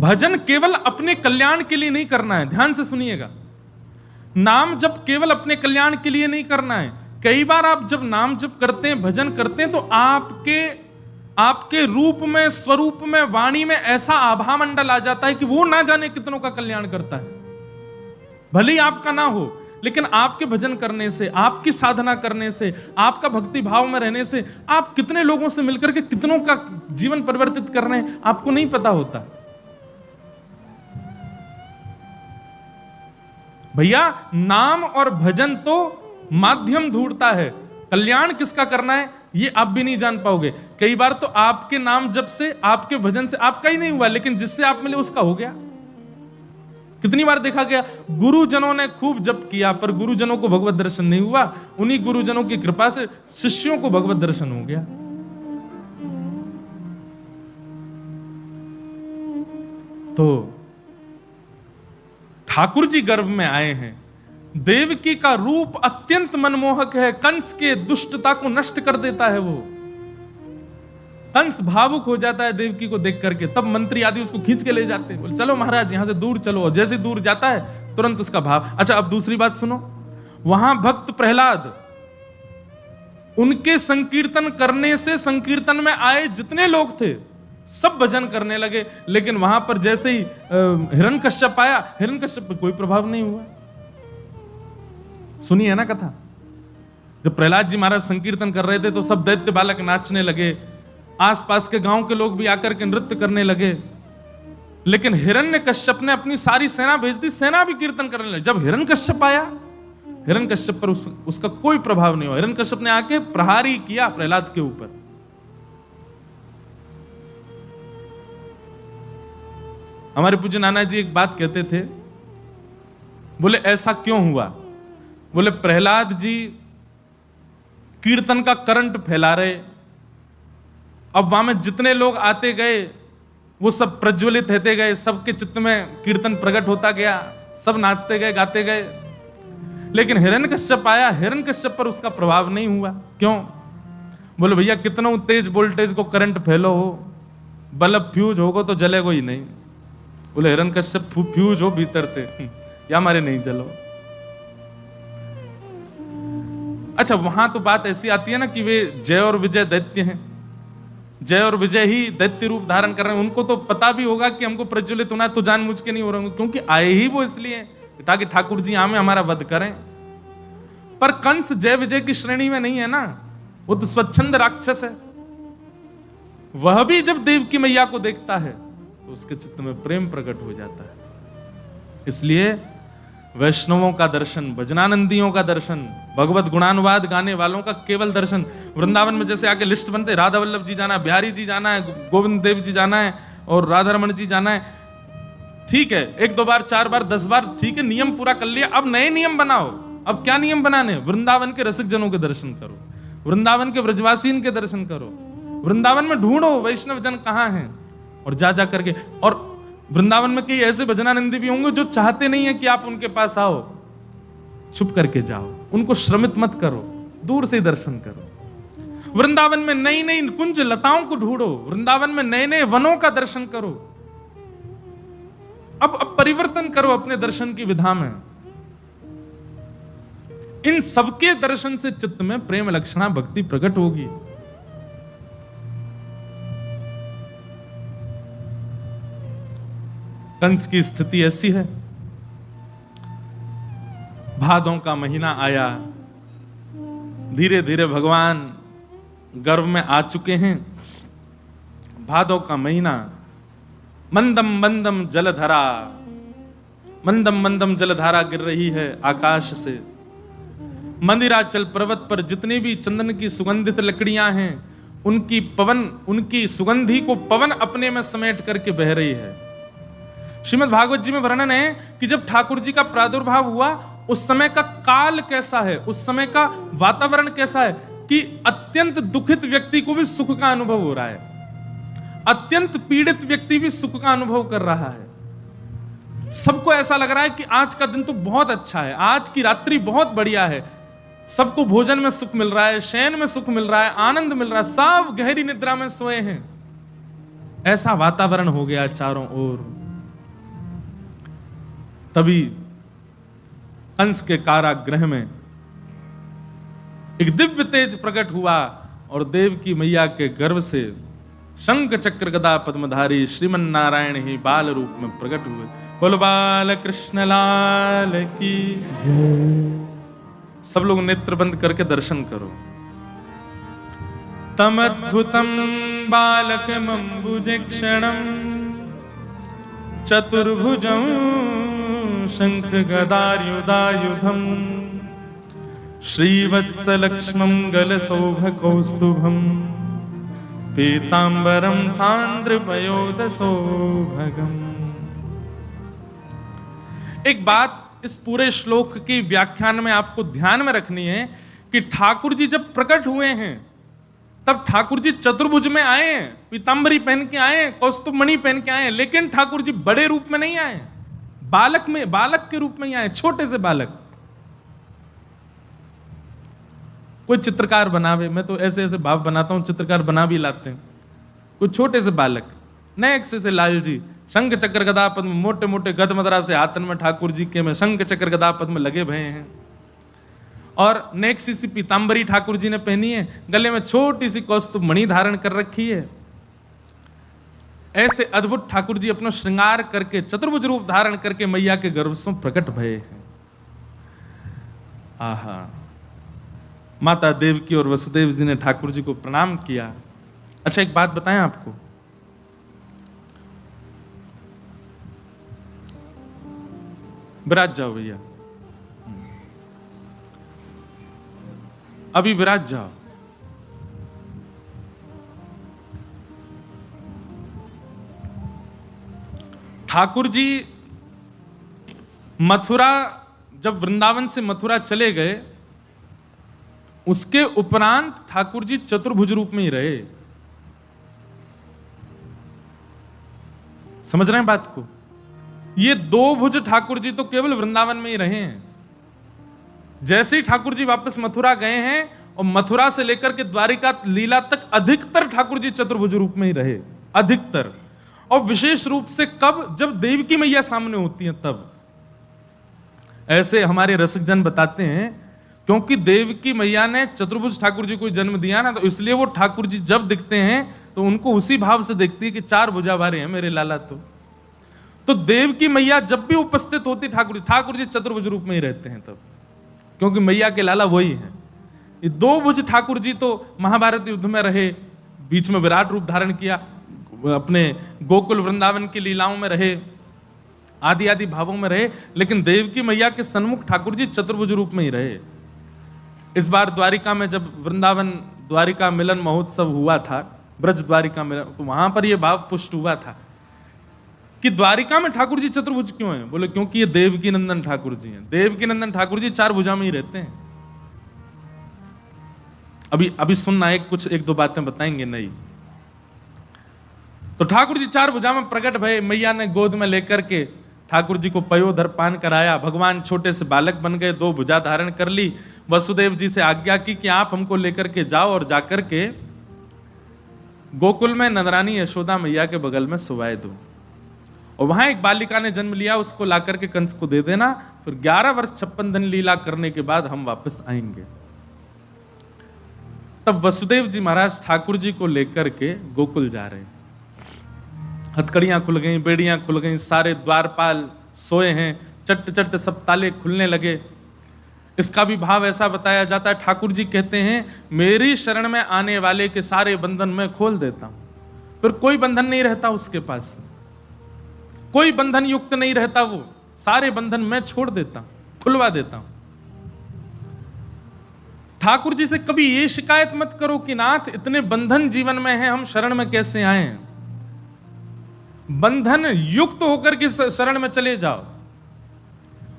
भजन केवल अपने कल्याण के लिए नहीं करना है, ध्यान से सुनिएगा। नाम जब केवल अपने कल्याण के लिए नहीं करना है। कई बार आप जब नाम जब करते हैं, भजन करते हैं तो आपके आपके रूप में, स्वरूप में, वाणी में ऐसा आभा मंडल आ जाता है कि वो ना जाने कितनों का कल्याण करता है। भले ही आपका ना हो, लेकिन आपके भजन करने से, आपकी साधना करने से, आपका भक्ति भाव में रहने से, आप कितने लोगों से मिलकर के कितनों का जीवन परिवर्तित कर रहे हैं, आपको नहीं पता होता। भैया, नाम और भजन तो माध्यम ढूंढता है। कल्याण किसका करना है, ये आप भी नहीं जान पाओगे। कई बार तो आपके नाम जब से, आपके भजन से आपका ही नहीं हुआ, लेकिन जिससे आप मिले उसका हो गया। कितनी बार देखा गया? गुरुजनों ने खूब जप किया, पर गुरुजनों को भगवत दर्शन नहीं हुआ। उन्हीं गुरुजनों की कृपा से शिष्यों को भगवत दर्शन हो गया। तो ठाकुर जी गर्भ में आए हैं। देवकी का रूप अत्यंत मनमोहक है, कंस के दुष्टता को नष्ट कर देता है वो। कंस भावुक हो जाता है देवकी को देख करके। तब मंत्री आदि उसको खींच के ले जाते हैं। बोले, चलो महाराज, यहाँ से दूर चलो जैसे दूर जाता है, तुरंत उसका भाव अच्छा अब दूसरी बात सुनो। वहाँ भक्त प्रहलाद, उनके संकीर्तन करने से संकीर्तन में आए जितने लोग थे, सब भजन करने लगे। लेकिन वहाँ पर जैसे ही हिरण कश्यप आया हिरण कश्यप पर कोई प्रभाव नहीं हुआ। सुनिए ना कथा। जब प्रहलाद जी महाराज संकीर्तन कर रहे थे तो सब दैत्य बालक नाचने लगे। आसपास के गाँव के लोग भी आकर के नृत्य करने लगे। लेकिन हिरण्य कश्यप ने अपनी सारी सेना भेज दी सेना भी कीर्तन करने लगे। जब हिरण कश्यप आया हिरण कश्यप पर उस, उसका कोई प्रभाव नहीं हुआ। हिरण कश्यप ने आके प्रहारी किया प्रहलाद के ऊपर। हमारे पूज्य नाना जी एक बात कहते थे बोले ऐसा क्यों हुआ? बोले प्रहलाद जी कीर्तन का करंट फैला रहे अब वहाँ में जितने लोग आते गए, वो सब प्रज्वलित होते गए, सबके चित्त में कीर्तन प्रकट होता गया, सब नाचते गए, गाते गए। लेकिन हिरण कश्यप आया हिरण कश्यप पर उसका प्रभाव नहीं हुआ। क्यों? बोले, भैया, कितना तेज वोल्टेज को करंट फैलो हो, बल्ब फ्यूज होगा तो जलेगा ही नहीं। बोले हिरण कश्यप फ्यूज हो भीतर थे या हमारे नहीं जलो। अच्छा वहाँ तो बात ऐसी आती है ना कि वे जय और विजय दैत्य हैं। जय और विजय ही दैत्य रूप धारण कर रहे हैं। उनको तो पता भी होगा कि हमको प्रज्वलित होना तो जानबूझ के नहीं हो रहे क्योंकि आए ही वो इसलिए ताकि ठाकुर जी हमें हमारा वध करें। पर कंस जय विजय की श्रेणी में नहीं है ना। वो तो स्वच्छंद राक्षस है। वह भी जब देव की मैया को देखता है तो उसके चित्त में प्रेम प्रकट हो जाता है। इसलिए वैष्णवों का दर्शन, भजनानंदियों का दर्शन, भगवत गुणानुवाद गाने वालों का केवल दर्शन। वृंदावन में जैसे आके लिस्ट बनते राधा वल्लभ जी जाना बिहारी जी जाना है, गोविंद देव जी जाना है और राधा रमन जी जाना है। ठीक है, एक दो बार, चार बार, दस बार, ठीक है, नियम पूरा कर लिया, अब नए नियम बनाओ। अब क्या नियम बनाने? वृंदावन के रसिक जनों के दर्शन करो, वृंदावन के ब्रजवासीन के दर्शन करो, वृंदावन में ढूंढो वैष्णव जन कहाँ हैं? और जा जा करके, और वृंदावन में कई ऐसे भजनानंदी भी होंगे जो चाहते नहीं है कि आप उनके पास आओ। छुप करके जाओ। उनको श्रमित मत करो। दूर से दर्शन करो। वृंदावन में नई नई कुंज लताओं को ढूंढो। वृंदावन में नए नए वनों का दर्शन करो। अब अब परिवर्तन करो अपने दर्शन की विधा में। इन सबके दर्शन से चित्त में प्रेम लक्षणा भक्ति प्रकट होगी। कंस की स्थिति ऐसी है। भादों का महीना आया। धीरे धीरे भगवान गर्भ में आ चुके हैं। भादों का महीना, मंदम मंदम जलधरा, मंदम मंदम जलधारा गिर रही है आकाश से। मंदिराचल पर्वत पर जितनी भी चंदन की सुगंधित लकड़ियाँ हैं, उनकी पवन, उनकी सुगंधी को पवन अपने में समेट करके बह रही है। श्रीमद भागवत जी में वर्णन है कि जब ठाकुर जी का प्रादुर्भाव हुआ, उस समय का काल कैसा है? उस समय का वातावरण कैसा है? कि अत्यंत दुखित व्यक्ति को भी सुख का अनुभव हो रहा है। अत्यंत पीड़ित व्यक्ति भी सुख का अनुभव कर रहा है। सबको ऐसा लग रहा है कि आज का दिन तो बहुत अच्छा है। आज की रात्रि बहुत बढ़िया है। सबको भोजन में सुख मिल रहा है, शयन में सुख मिल रहा है, आनंद मिल रहा है सब गहरी निद्रा में सोए हैं। ऐसा वातावरण हो गया चारों ओर। तभी कंस के कारागृह में एक दिव्य तेज प्रकट हुआ और देव की मैया के गर्भ से शंख चक्र गदा पद्मधारी श्रीमन नारायण ही बाल रूप में प्रकट हुए। बोल, बाल कृष्ण लाल की। सब लोग नेत्र बंद करके दर्शन करो। तम तमद्भुतम बालक क्षणम चतुर्भुजं शंख गदार्युदायुधम श्रीवत्सलक्ष्मं गलसौभकौस्तुभम् पीताम्बरं सांद्रपयोदसौभगम् एक बात इस पूरे श्लोक की व्याख्यान में आपको ध्यान में रखनी है कि ठाकुर जी जब प्रकट हुए हैं, तब ठाकुर जी चतुर्भुज में आए हैं, पीताम्बरी पहन के आए हैं कौस्तुभ मणि पहन के आए हैं, लेकिन ठाकुर जी बड़े रूप में नहीं आए बालक में, बालक के रूप में ही आए छोटे से बालक। कोई चित्रकार बनावे, मैं तो ऐसे ऐसे भाव बनाता हूँ, चित्रकार बना भी लाते हैं। कोई छोटे से बालक नेक्स्ट से लाल जी शंख चक्र गदा पद्म मोटे मोटे गद मदरा से आतन में ठाकुर जी के में शंख चक्र गदा में लगे भय हैं। और नेक्स्ट सी पीताम्बरी ठाकुर जी ने पहनी है, गले में छोटी सी कौस्तुभ मणि धारण कर रखी है। ऐसे अद्भुत ठाकुर जी अपना श्रृंगार करके, चतुर्भुज रूप धारण करके मैया के गर्भ से प्रकट भये हैं। आहा। माता देव की और वसुदेव जी ने ठाकुर जी को प्रणाम किया। अच्छा एक बात बताएँ आपको। विराज जाओ भैया। अभी विराज जाओ। ठाकुर जी, मथुरा, जब वृंदावन से मथुरा चले गए, उसके उपरांत ठाकुर जी चतुर्भुज रूप में ही रहे। समझ रहे हैं बात को? ये दो भुज ठाकुर जी तो केवल वृंदावन में ही रहे हैं। जैसे ही ठाकुर जी वापस मथुरा गए हैं, और मथुरा से लेकर के द्वारिका लीला तक अधिकतर ठाकुर जी चतुर्भुज रूप में ही रहे। अधिकतर। और विशेष रूप से कब? जब देव की मैया सामने होती है, तब। ऐसे हमारे रसिक जन बताते हैं, क्योंकि देव की मैया ने चतुर्भुज ठाकुर जी को जन्म दिया ना तो इसलिए वो ठाकुर जी जब दिखते हैं तो उनको उसी भाव से देखती है कि चार भुजा भारे हैं मेरे लाला तो। तो देव की मैया जब भी उपस्थित होती ठाकुर जी ठाकुर जी चतुर्भुज रूप में ही रहते हैं तब, क्योंकि मैया के लाला वही है। ये दो भुज ठाकुर जी तो महाभारत युद्ध में रहे, बीच में विराट रूप धारण किया अपने गोकुल वृंदावन की लीलाओं में रहे आदि आदि भावों में रहे, लेकिन देव की मैया के सन्मुख ठाकुर जी चतुर्भुज रूप में ही रहे। इस बार द्वारिका में जब वृंदावन द्वारिका मिलन महोत्सव हुआ था, ब्रज द्वारिका मिलन तो वहाँ पर यह भाव पुष्ट हुआ था कि द्वारिका में ठाकुर जी चतुर्भुज क्यों हैं? बोले, क्योंकि ये देव की नंदन ठाकुर जी हैं। देव की नंदन ठाकुर जी चार भुजा में ही रहते हैं। अभी अभी सुनना एक कुछ, एक दो बातें बताएँगे नहीं तो ठाकुर जी चार भुजा में प्रकट भय मैया ने गोद में लेकर के ठाकुर जी को पयोधर पान कराया। भगवान छोटे से बालक बन गए, दो भुजा धारण कर ली। वसुदेव जी से आज्ञा की कि आप हमको लेकर के जाओ और जाकर के गोकुल में नंदरानी यशोदा मैया के बगल में सुवाए दो। और वहाँ एक बालिका ने जन्म लिया, उसको ला करके कंस को दे देना। फिर ग्यारह वर्ष छप्पन दिन लीला करने के बाद हम वापस आएँगे। तब वसुदेव जी महाराज ठाकुर जी को लेकर के गोकुल जा रहे हैं। हथकड़ियाँ खुल गई, बेड़ियाँ खुल गई, सारे द्वारपाल सोए हैं, चट चट सब ताले खुलने लगे। इसका भी भाव ऐसा बताया जाता है ठाकुर जी कहते हैं, मेरी शरण में आने वाले के सारे बंधन मैं खोल देता हूँ। फिर कोई बंधन नहीं रहता उसके पास। कोई बंधन युक्त नहीं रहता वो, सारे बंधन मैं छोड़ देता हूँ, खुलवा देता हूँ। ठाकुर जी से कभी ये शिकायत मत करो कि नाथ, इतने बंधन जीवन में हैं, हम शरण में कैसे आए हैं? बंधन युक्त होकर के शरण में चले जाओ।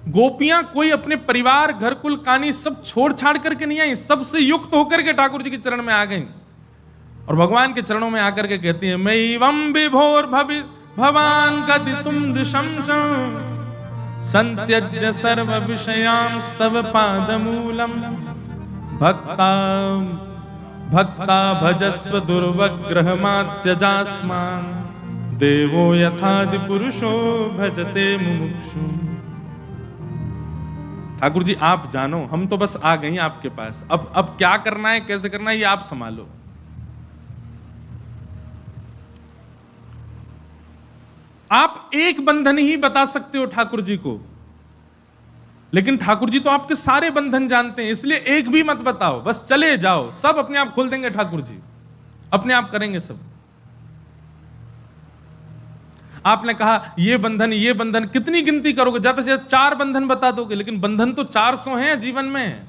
गोपियाँ कोई अपने परिवार घर कुल कानी सब छोड़ छाड़ करके नहीं आई, सबसे युक्त होकर के ठाकुर जी के चरण में आ गई। और भगवान के चरणों में आकर के कहती है, मैं वम विभोर भवि भवान कति तुम संत्यज सर्व विषयाम स्तव पाद मूलम भक्ता भक्ता भजस्व दुर्वग्रह मात्यजास्मान देवो यथादि पुरुषो भजते मुमुक्षु। ठाकुर जी आप जानो, हम तो बस आ गई आपके पास। अब अब क्या करना है, कैसे करना है, ये आप संभालो। आप एक बंधन ही बता सकते हो ठाकुर जी को। लेकिन ठाकुर जी तो आपके सारे बंधन जानते हैं, इसलिए एक भी मत बताओ। बस चले जाओ, सब अपने आप खोल देंगे ठाकुर जी अपने आप करेंगे सब। आपने कहा, ये बंधन ये बंधन, कितनी गिनती करोगे? ज़्यादा से ज़्यादा चार बंधन बता दोगे, लेकिन बंधन तो चार सौ हैं जीवन में।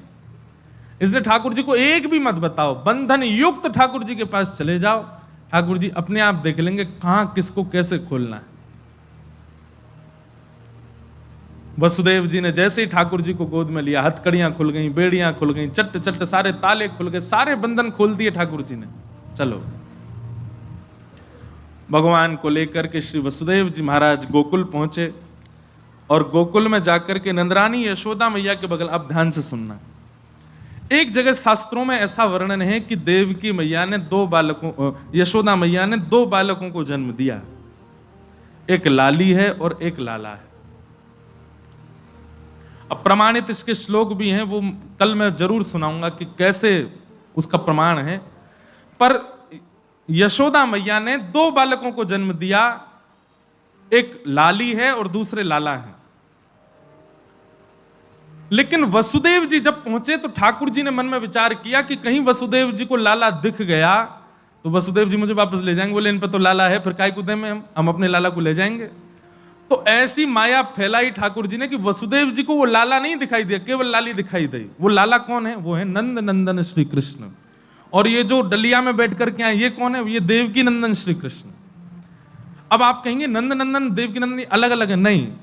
इसलिए ठाकुर जी को एक भी मत बताओ, बंधन युक्त ठाकुर जी के पास चले जाओ। ठाकुर जी अपने आप देख लेंगे कहाँ किसको कैसे खोलना है। वसुदेव जी ने जैसे ही ठाकुर जी को गोद में लिया, हथकड़ियाँ खुल गई, बेड़ियाँ खुल गई चट्ट चट्ट सारे ताले खुल गए, सारे बंधन खोल दिए ठाकुर जी ने। चलो। भगवान को लेकर के श्री वसुदेव जी महाराज गोकुल पहुँचे और गोकुल में जाकर के नंदरानी यशोदा मैया के बगल अब ध्यान से सुनना। एक जगह शास्त्रों में ऐसा वर्णन है कि देव की मैया ने दो बालकों यशोदा मैया ने दो बालकों को जन्म दिया। एक लाली है और एक लाला है। अब प्रमाणित इसके श्लोक भी हैं, वो कल मैं ज़रूर सुनाऊँगा कि कैसे उसका प्रमाण है। पर यशोदा मैया ने दो बालकों को जन्म दिया। एक लाली है और दूसरे लाला है। लेकिन वसुदेव जी जब पहुँचे तो ठाकुर जी ने मन में विचार किया कि कहीं वसुदेव जी को लाला दिख गया। तो वसुदेव जी मुझे वापस ले जाएँगे, बोले, इन पर तो लाला है, फिर काय कुदे में हम हम अपने लाला को ले जाएँगे। तो ऐसी माया फैलाई ठाकुर जी ने कि वसुदेव जी को वो लाला नहीं दिखाई दिया, केवल लाली दिखाई दी। वो लाला कौन है? वो है नंद नंदन श्री कृष्ण। और ये जो डलिया में बैठ करके आए, ये कौन है? ये देवकी नंदन श्री कृष्ण अब आप कहेंगे नंद नंदन देवकी नंदन अलग अलग है। नहीं।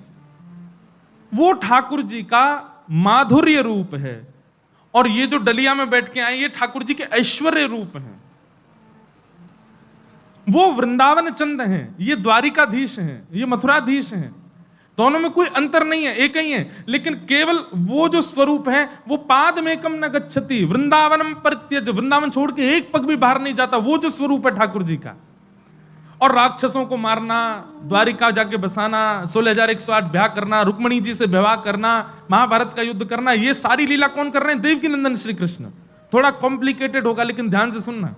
वो ठाकुर जी का माधुर्य रूप है। और ये जो डलिया में बैठ के आए, ये ठाकुर जी के ऐश्वर्य रूप हैं। वो वृंदावन चंद हैं। ये द्वारिकाधीश हैं। ये मथुराधीश हैं। दोनों में कोई अंतर नहीं है, एक ही है। लेकिन केवल वो जो स्वरूप है, वो पाद में कम न गच्छति, वृंदावनम प्रत्यज। वृंदावन छोड़ के एक पग भी बाहर नहीं जाता, वो जो स्वरूप है ठाकुर जी का। और राक्षसों को मारना, द्वारिका जाके बसाना, सोलह हज़ार एक सौ आठ ब्याह करना, रुक्मणी जी से विवाह करना, महाभारत का युद्ध करना, ये सारी लीला कौन कर रहे हैं? देवकी नंदन श्री कृष्ण थोड़ा कॉम्प्लिकेटेड होगा, लेकिन ध्यान से सुनना।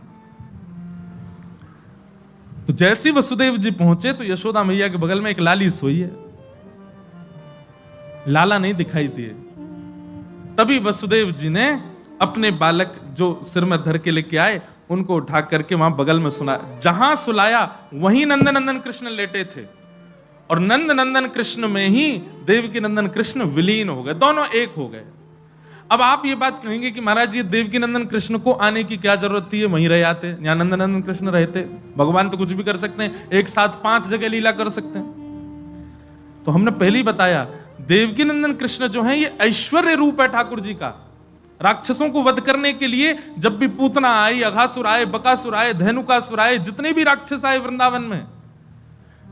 तो जैसे वसुदेव जी पहुँचे तो यशोदा मैया के बगल में एक लाली सोई है। लाला नहीं दिखाई दिए। तभी वसुदेव जी ने अपने बालक जो सिर में धर के लेके आए, उनको उठा करके वहाँ बगल में सुना। जहाँ सुलाया, वहीं नंद नंदन कृष्ण लेटे थे। और नंद नंदन कृष्ण में ही देव के नंदन कृष्ण विलीन हो गए। दोनों एक हो गए। अब आप ये बात कहेंगे कि महाराज ये देवकी नंदन कृष्ण को आने की क्या ज़रूरत थी? वहीं रह आते यहाँ नंद नंदन कृष्ण रहते। भगवान तो कुछ भी कर सकते हैं। एक साथ पाँच जगह लीला कर सकते हैं। तो हमने पहले ही बताया देवकी नंदन कृष्ण जो है, ये ऐश्वर्य रूप है ठाकुर जी का। राक्षसों को वध करने के लिए जब भी पूतना आई, अघासुर आए, बकासुर आए, धेनुकासुर आए, जितने भी राक्षस आए वृंदावन में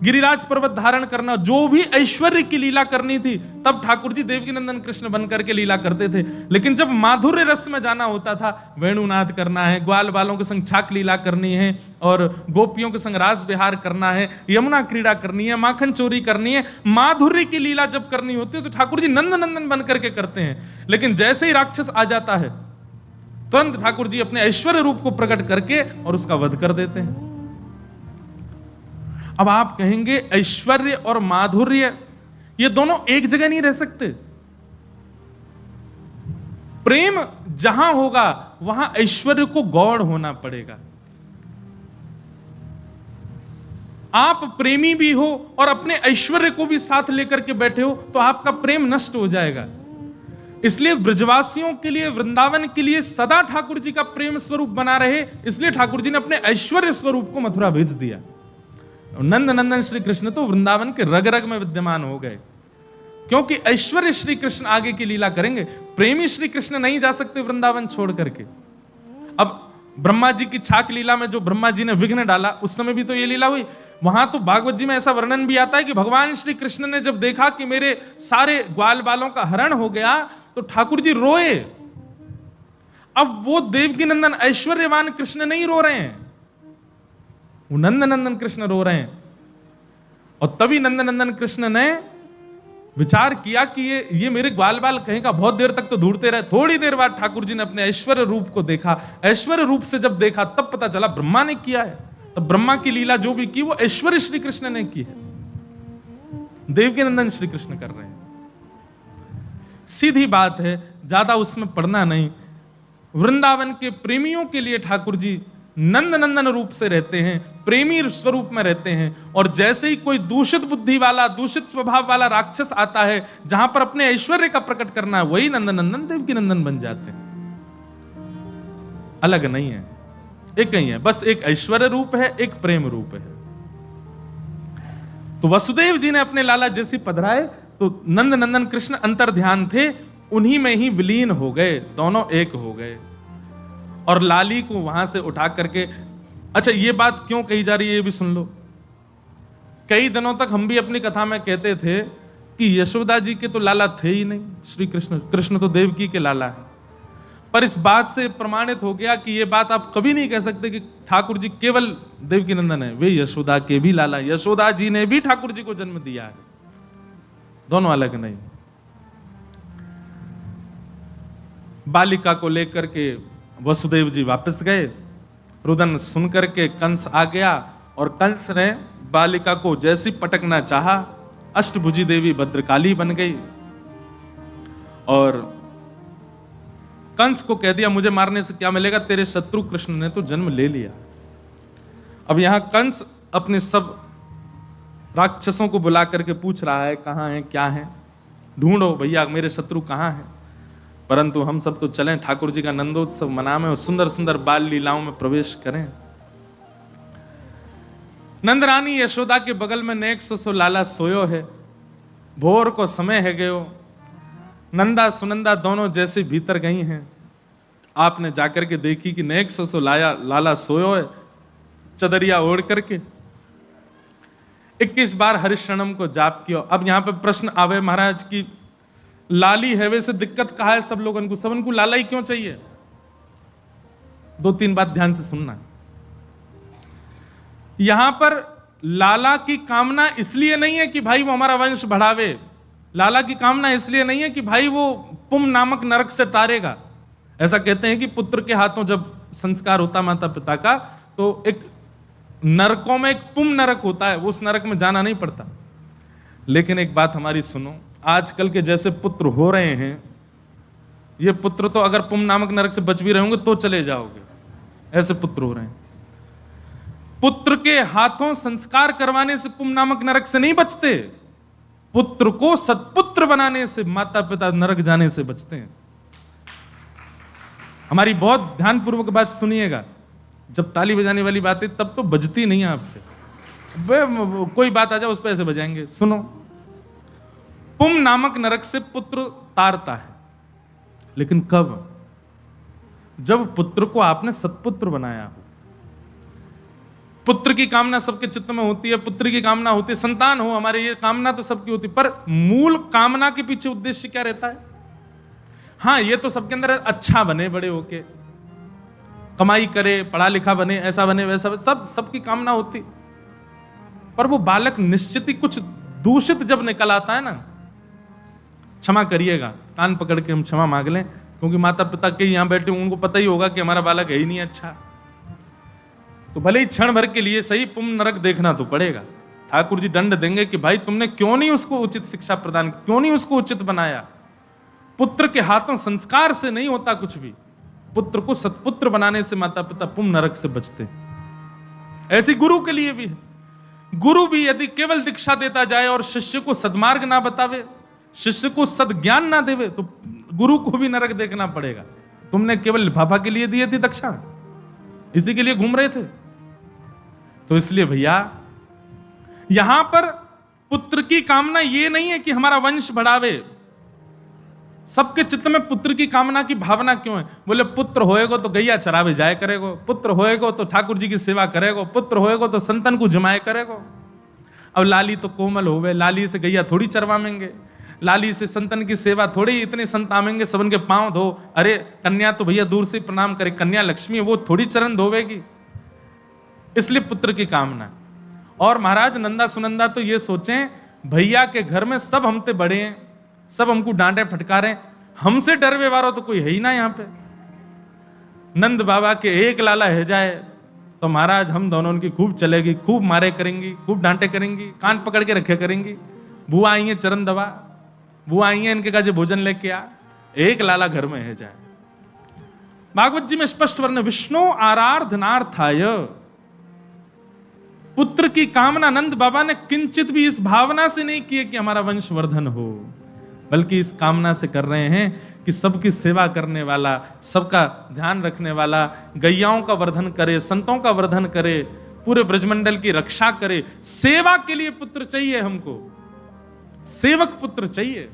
गिरिराज पर्वत धारण करना, जो भी ऐश्वर्य की लीला करनी थी, तब ठाकुर जी देवकी नंदन कृष्ण बन करके लीला करते थे। लेकिन जब माधुर्य रस में जाना होता था, वेणुनाथ करना है, ग्वाल बालों के संग छाक लीला करनी है, और गोपियों के संग रास विहार करना है, यमुना क्रीड़ा करनी है, माखन चोरी करनी है, माधुर्य की लीला जब करनी होती है तो ठाकुर जी नंद नंदन बन करके करते हैं। लेकिन जैसे ही राक्षस आ जाता है, तुरंत ठाकुर जी अपने ऐश्वर्य रूप को प्रकट करके और उसका वध कर देते हैं। अब आप कहेंगे ऐश्वर्य और माधुर्य, ये दोनों एक जगह नहीं रह सकते। प्रेम जहाँ होगा, वहाँ ऐश्वर्य को गौड़ होना पड़ेगा। आप प्रेमी भी हो और अपने ऐश्वर्य को भी साथ लेकर के बैठे हो तो आपका प्रेम नष्ट हो जाएगा। इसलिए ब्रजवासियों के लिए, वृंदावन के लिए सदा ठाकुर जी का प्रेम स्वरूप बना रहे। इसलिए ठाकुर जी ने अपने ऐश्वर्य स्वरूप को मथुरा भेज दिया। नंद नंदन श्री कृष्ण तो वृंदावन के रग रग में विद्यमान हो गए। क्योंकि ऐश्वर्य श्री कृष्ण आगे की लीला करेंगे, प्रेमी श्री कृष्ण नहीं जा सकते वृंदावन छोड़ करके। अब ब्रह्मा जी की छाक लीला में जो ब्रह्मा जी ने विघ्न डाला, उस समय भी तो ये लीला हुई। वहाँ तो भागवत जी में ऐसा वर्णन भी आता है कि भगवान श्री कृष्ण ने जब देखा कि मेरे सारे ग्वाल बालों का हरण हो गया तो ठाकुर जी रोए। अब वो देवकी नंदन ऐश्वर्यवान कृष्ण नहीं रो रहे हैं। वो नंद नंदन कृष्ण रो रहे हैं। और तभी नंदनंदन कृष्ण ने विचार किया कि ये ये मेरे ग्वाल बाल कहीं का बहुत देर तक तो ढूंढते रहे। थोड़ी देर बाद ठाकुर जी ने अपने ऐश्वर्य रूप को देखा। ऐश्वर्य रूप से जब देखा, तब पता चला ब्रह्मा ने किया है। तब ब्रह्मा की लीला जो भी की, वो ऐश्वर्य श्री कृष्ण ने की है। देव के नंदन श्री कृष्ण कर रहे हैं। सीधी बात है, ज़्यादा उसमें पढ़ना नहीं। वृंदावन के प्रेमियों के लिए ठाकुर जी नंद नंदन रूप से रहते हैं प्रेमी स्वरूप में रहते हैं और जैसे ही कोई दूषित बुद्धि वाला, दूषित स्वभाव वाला राक्षस आता है, जहाँ पर अपने ऐश्वर्य का प्रकट करना है, वही नंद नंदन देव की नंदन बन जाते हैं। अलग नहीं है, एक ही है, बस एक ऐश्वर्य रूप है, एक प्रेम रूप है। तो वसुदेव जी ने अपने लाला जैसे पधराए तो नंद नंदन कृष्ण अंतर ध्यान थे, उन्हीं में ही विलीन हो गए, दोनों एक हो गए। और लाली को वहाँ से उठा करके अच्छा ये बात क्यों कही जा रही है, ये भी सुन लो। कई दिनों तक हम भी अपनी कथा में कहते थे कि यशोदा जी के तो लाला थे ही नहीं, श्री कृष्ण कृष्ण तो देवकी के लाला है। पर इस बात से प्रमाणित हो गया कि ये बात आप कभी नहीं कह सकते कि ठाकुर जी केवल देवकी नंदन है, वे यशोदा के भी लाला यशोदा जी ने भी ठाकुर जी को जन्म दिया है। दोनों अलग नहीं। बालिका को लेकर के वसुदेव जी वापस गए। रुदन सुन करके कंस आ गया और कंस ने बालिका को जैसी पटकना चाहा, अष्टभुजी देवी भद्रकाली बन गई। और कंस को कह दिया, मुझे मारने से क्या मिलेगा? तेरे शत्रु कृष्ण ने तो जन्म ले लिया। अब यहाँ कंस अपने सब राक्षसों को बुला करके पूछ रहा है, कहाँ है, क्या है? ढूंढो भैया, मेरे शत्रु कहाँ हैं? परंतु हम सब तो चलें, ठाकुर जी का नंदोत्सव मनावे और सुंदर सुंदर बाल लीलाओं में प्रवेश करें। नंदरानी यशोदा के बगल में नेक सो लाला सोयो है। भोर को समय है गयो। नंदा सुनंदा दोनों जैसे भीतर गई हैं। आपने जाकर के देखी कि नेक सो लाया, लाला सोयो है, चदरिया ओढ़ करके। इक्कीस बार हरिशरणम को जाप किया। अब यहाँ पे प्रश्न आवे महाराज की लाली है, वैसे दिक्कत कहा है सब लोगों को? सबन को लाला ही क्यों चाहिए? दो तीन बात ध्यान से सुनना। यहाँ पर लाला की कामना इसलिए नहीं है कि भाई वो हमारा वंश बढ़ावे। लाला की कामना इसलिए नहीं है कि भाई वो पुम नामक नरक से तारेगा। ऐसा कहते हैं कि पुत्र के हाथों जब संस्कार होता माता पिता का तो एक नरकों में एक पुम नरक होता है, उस नरक में जाना नहीं पड़ता। लेकिन एक बात हमारी सुनो आजकल के जैसे पुत्र हो रहे हैं, ये पुत्र तो अगर पुम नामक नरक से बच भी रहे होंगे तो चले जाओगे। ऐसे पुत्र हो रहे हैं। पुत्र के हाथों संस्कार करवाने से पुम नामक नरक से नहीं बचते। पुत्र को सत्पुत्र बनाने से माता पिता नरक जाने से बचते हैं। हमारी बहुत ध्यानपूर्वक बात सुनिएगा। जब ताली बजाने वाली बात, तब तो बजती नहीं आपसे। कोई बात आ जाए, उस पर ऐसे बजाएँगे। सुनो। पुम नामक नरक से पुत्र तारता है। लेकिन कब? जब पुत्र को आपने सत्पुत्र बनाया हो। पुत्र की कामना सबके चित्त में होती है पुत्र की कामना होती है संतान हो हमारे ये कामना तो सबकी होती है पर मूल कामना के पीछे उद्देश्य क्या रहता है? हाँ ये तो सबके अंदर अच्छा बने बड़े होके। कमाई करे पढ़ा लिखा बने ऐसा बने वैसा बने, सब सबकी कामना होती। पर वो बालक निश्चित ही कुछ दूषित जब निकल आता है ना क्षमा करिएगा। कान पकड़ के हम क्षमा मांग लें, क्योंकि माता पिता के यहाँ बैठे उनको पता ही होगा कि हमारा बालक है ही नहीं अच्छा। तो भले ही क्षण भर के लिए सही पुम नरक देखना तो पड़ेगा। ठाकुर जी दंड देंगे कि भाई तुमने क्यों नहीं उसको उचित शिक्षा प्रदान क्यों नहीं उसको उचित बनाया? पुत्र के हाथों संस्कार से नहीं होता कुछ भी। पुत्र को सत्पुत्र बनाने से माता पिता पुम नरक से बचते ऐसी गुरु के लिए भी है। गुरु भी यदि केवल दीक्षा देता जाए और शिष्य को सदमार्ग ना बतावे शिष्य को सदज्ञान ना देवे तो गुरु को भी नरक देखना पड़ेगा। तुमने केवल लिफाफा के लिए दिए थी दक्षा इसी के लिए घूम रहे थे। तो इसलिए भैया, यहाँ पर पुत्र की कामना ये नहीं है कि हमारा वंश बढ़ावे। सबके चित्त में पुत्र की कामना की भावना क्यों है? बोले, पुत्र होएगो तो गैया चरावे जाए करेगो, पुत्र होएगो तो ठाकुर जी की सेवा करेगो, पुत्र होएगो तो संतन को जमाए करेगो। अब लाली तो कोमल होवे लाली से गैया थोड़ी चरवा चरवामेंगे। लाली से संतन की सेवा थोड़ी इतने संत आमेंगे सबन के पाँव धो। अरे, कन्या तो भैया दूर से प्रणाम करे। कन्या लक्ष्मी, वो थोड़ी चरण धोवेगी। इसलिए पुत्र की कामना। और महाराज, नंदा सुनंदा तो ये सोचें, भैया के घर में सब हमते बड़े हैं, सब हमको डांटे फटकारे हमसे डर व्यवहार तो कोई है ही ना यहाँ पे। नंद बाबा के एक लाला है जाए तो महाराज, हम दोनों की खूब चलेगी, खूब मारे करेंगी, खूब डांटे करेंगी, कान पकड़ के रखे करेंगी। बुआ आई है चरण दबा। बुआ आई है इनके काजे भोजन लेके आ। एक लाला घर में है जाए। भागवत जी में स्पष्ट वर्ण विष्णु आराधनार्थाय। पुत्र की कामना नंद बाबा ने किंचित भी इस भावना से नहीं की है कि हमारा वंश वर्धन हो, बल्कि इस कामना से कर रहे हैं कि सबकी सेवा करने वाला, सबका ध्यान रखने वाला, गैयाओं का वर्धन करे, संतों का वर्धन करे, पूरे ब्रजमंडल की रक्षा करे, सेवा के लिए पुत्र चाहिए हमको। सेवक पुत्र चाहिए।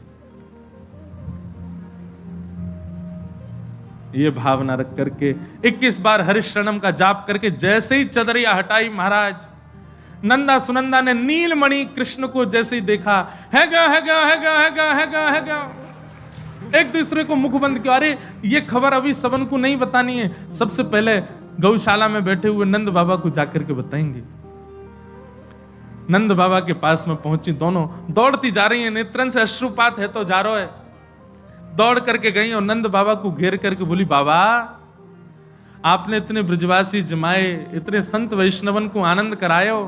ये भावना रख करके 21 बार हरिशरणम का जाप करके जैसे ही चदरिया हटाई महाराज, नंदा सुनंदा ने नीलमणि कृष्ण को जैसे ही देखा है एक दूसरे को मुख बंद किया, अरे, ये खबर अभी सबन को नहीं बतानी है। सबसे पहले गौशाला में बैठे हुए नंद बाबा को जाकर के बताएँगे। नंद बाबा के पास में पहुँची, दोनों दौड़ती जा रही है। नेत्रन से अश्रुपात है तो जा रो है। दौड़ करके गई और नंद बाबा को घेर करके बोली, बाबा, आपने इतने ब्रजवासी जमाए, इतने संत वैष्णवन को आनंद करायो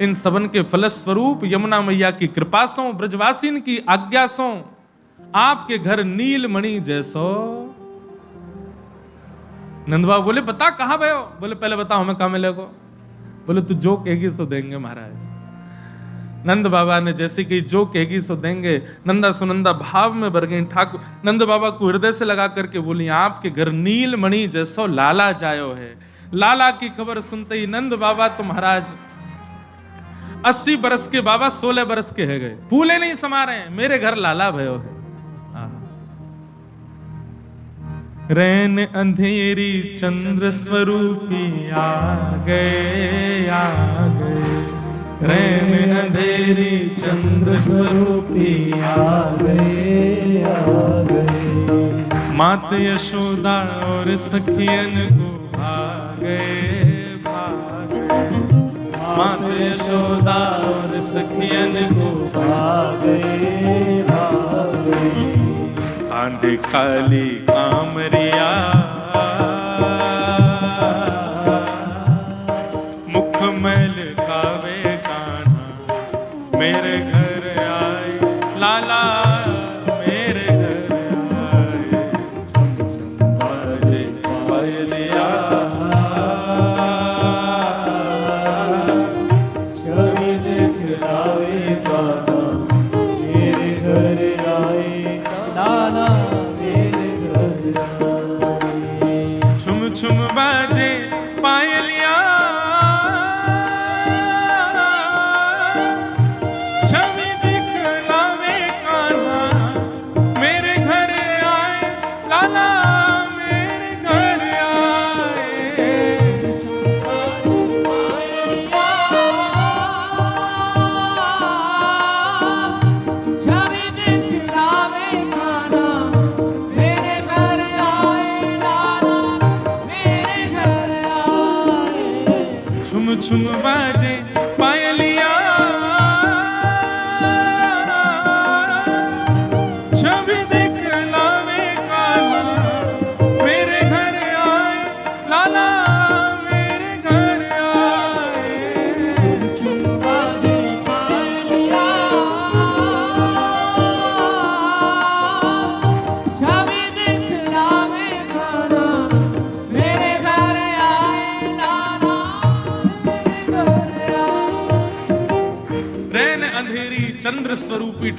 इन सबन के फलस्वरूप यमुना मैया की कृपा सो, ब्रजवासीन की आज्ञा सो। आपके घर नीलमणि जैसो। नंद बाबा बोले, बता कहाँ भयो बोले, पहले बताओ हमें कहा मिलेगो? बोले, तू जो कहेगी सो देंगे महाराज। नंद बाबा ने जैसे कि जो कहेगी सो देंगे। नंदा सुनंदा भाव में भर गई ठाकुर। नंद बाबा को हृदय से लगा करके बोली, आपके घर नील मणि जैसो लाला जायो है। लाला की खबर सुनते ही नंद बाबा तो महाराज, अस्सी बरस के बाबा सोलह बरस के है गए। फूले नहीं समा रहे हैं, मेरे घर लाला भयो है। आहा। रैन अंधेरी चंद्र स्वरूपी आ गए आ गए। रैन अंधेरी चंद्र स्वरूपी आ गए आ गए मात यशोदा और सखियन को भागे भागे। मात यशोदा और सखियन को भागे भागे। आंधे काली कामरिया मेरे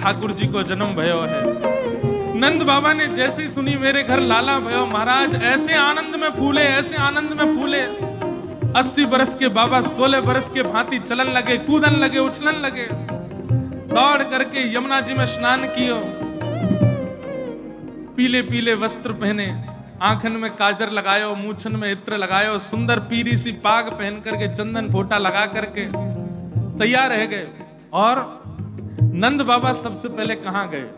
ठाकुर जी को जन्म भयो है। नंद बाबा ने जैसे सुनी, मेरे घर लाला भयो। महाराज, ऐसे आनंद में फूले, ऐसे आनंद में फूले। अस्सी बरस के बाबा, सोलह बरस के भांति चलन लगे, कूदन लगे, उछलन लगे। दौड़ करके यमुना जी में स्नान कियो। पीले पीले वस्त्र पहने, आंखन में काजर लगायो, मूछन में इत्र लगायो, सुंदर पीरी सी पाग पहन करके चंदन फोटा लगा करके तैयार रह गए। और नंद बाबा सबसे पहले कहाँ गए?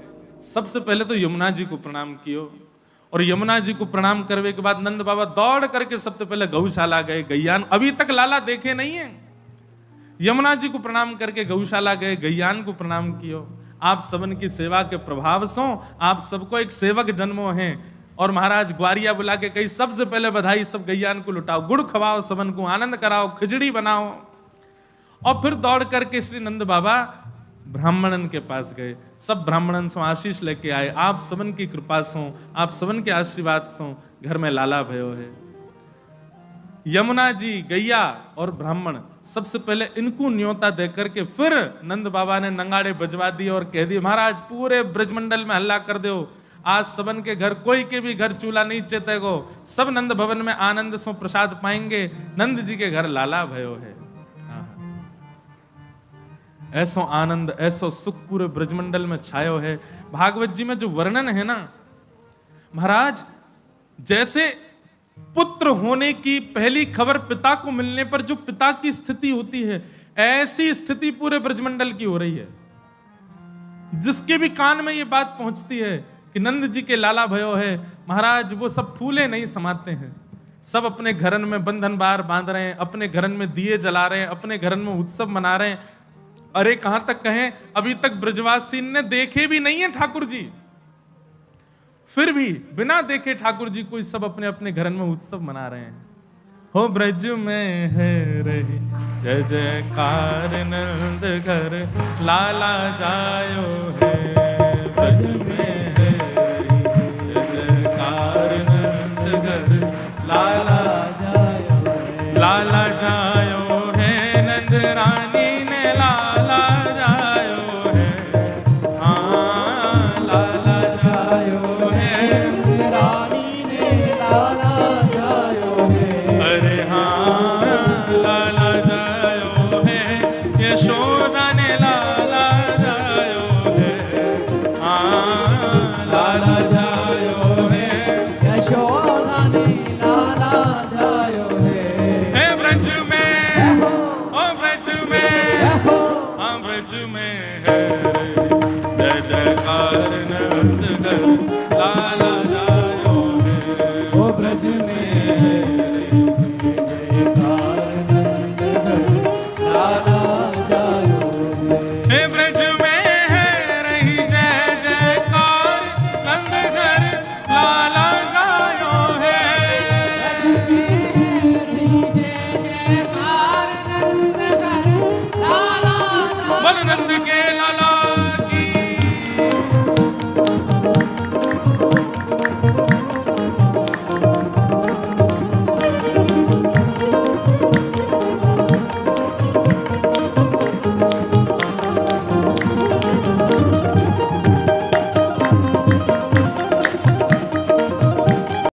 सबसे पहले तो यमुना जी को प्रणाम कियो। और यमुना जी को प्रणाम करने के बाद नंद बाबा दौड़ करके सबसे पहले गौशाला गए, गैयान। अभी तक लाला देखे नहीं है। यमुना जी को प्रणाम करके गौशाला गए, गैयान को प्रणाम कियो। आप सबन की सेवा के प्रभाव सो, आप सबको एक सेवक जन्मो हैं। और महाराज ग्वारिया बुला के कही, सबसे पहले बधाई, सब गैयान को लुटाओ, गुड़ खवाओ, सबन को आनंद कराओ, खिचड़ी बनाओ। और फिर दौड़ करके श्री नंद बाबा ब्राह्मणन के पास गए। सब ब्राह्मणन से आशीष लेके आए। आप सबन की कृपा सो, आप सबन के आशीर्वाद सो, घर में लाला भयो है। यमुना जी, गैया और ब्राह्मण, सबसे पहले इनको न्योता दे करके फिर नंद बाबा ने नंगाड़े बजवा दिए और कह दिए, महाराज, पूरे ब्रजमंडल में हल्ला कर दो। आज सबन के घर, कोई के भी घर चूल्हा नहीं चेतेगो। सब नंद भवन में आनंद सो प्रसाद पाएँगे। नंद जी के घर लाला भयो है। ऐसो आनंद, ऐसो सुख पूरे ब्रजमंडल में छायो है। भागवत जी में जो वर्णन है ना, महाराज, जैसे पुत्र होने की पहली खबर पिता को मिलने पर जो पिता की स्थिति होती है, ऐसी स्थिति पूरे ब्रजमंडल की हो रही है। जिसके भी कान में ये बात पहुँचती है कि नंद जी के लाला भयो है, महाराज, वो सब फूले नहीं समाते हैं। सब अपने घरन में बंधन बार बाँध रहे हैं, अपने घरन में दिए जला रहे हैं, अपने घरन में उत्सव मना रहे हैं। अरे कहाँ तक कहें? अभी तक ब्रजवासी ने देखे भी नहीं है ठाकुर जी फिर भी बिना देखे ठाकुर जी कोई सब अपने अपने घरन में उत्सव मना रहे हैं। हो ब्रज में है रही, जय जयकार नंद घर, लाला जायो है। ब्रज में है जय जयकार नंद घर, लाला जायो लाला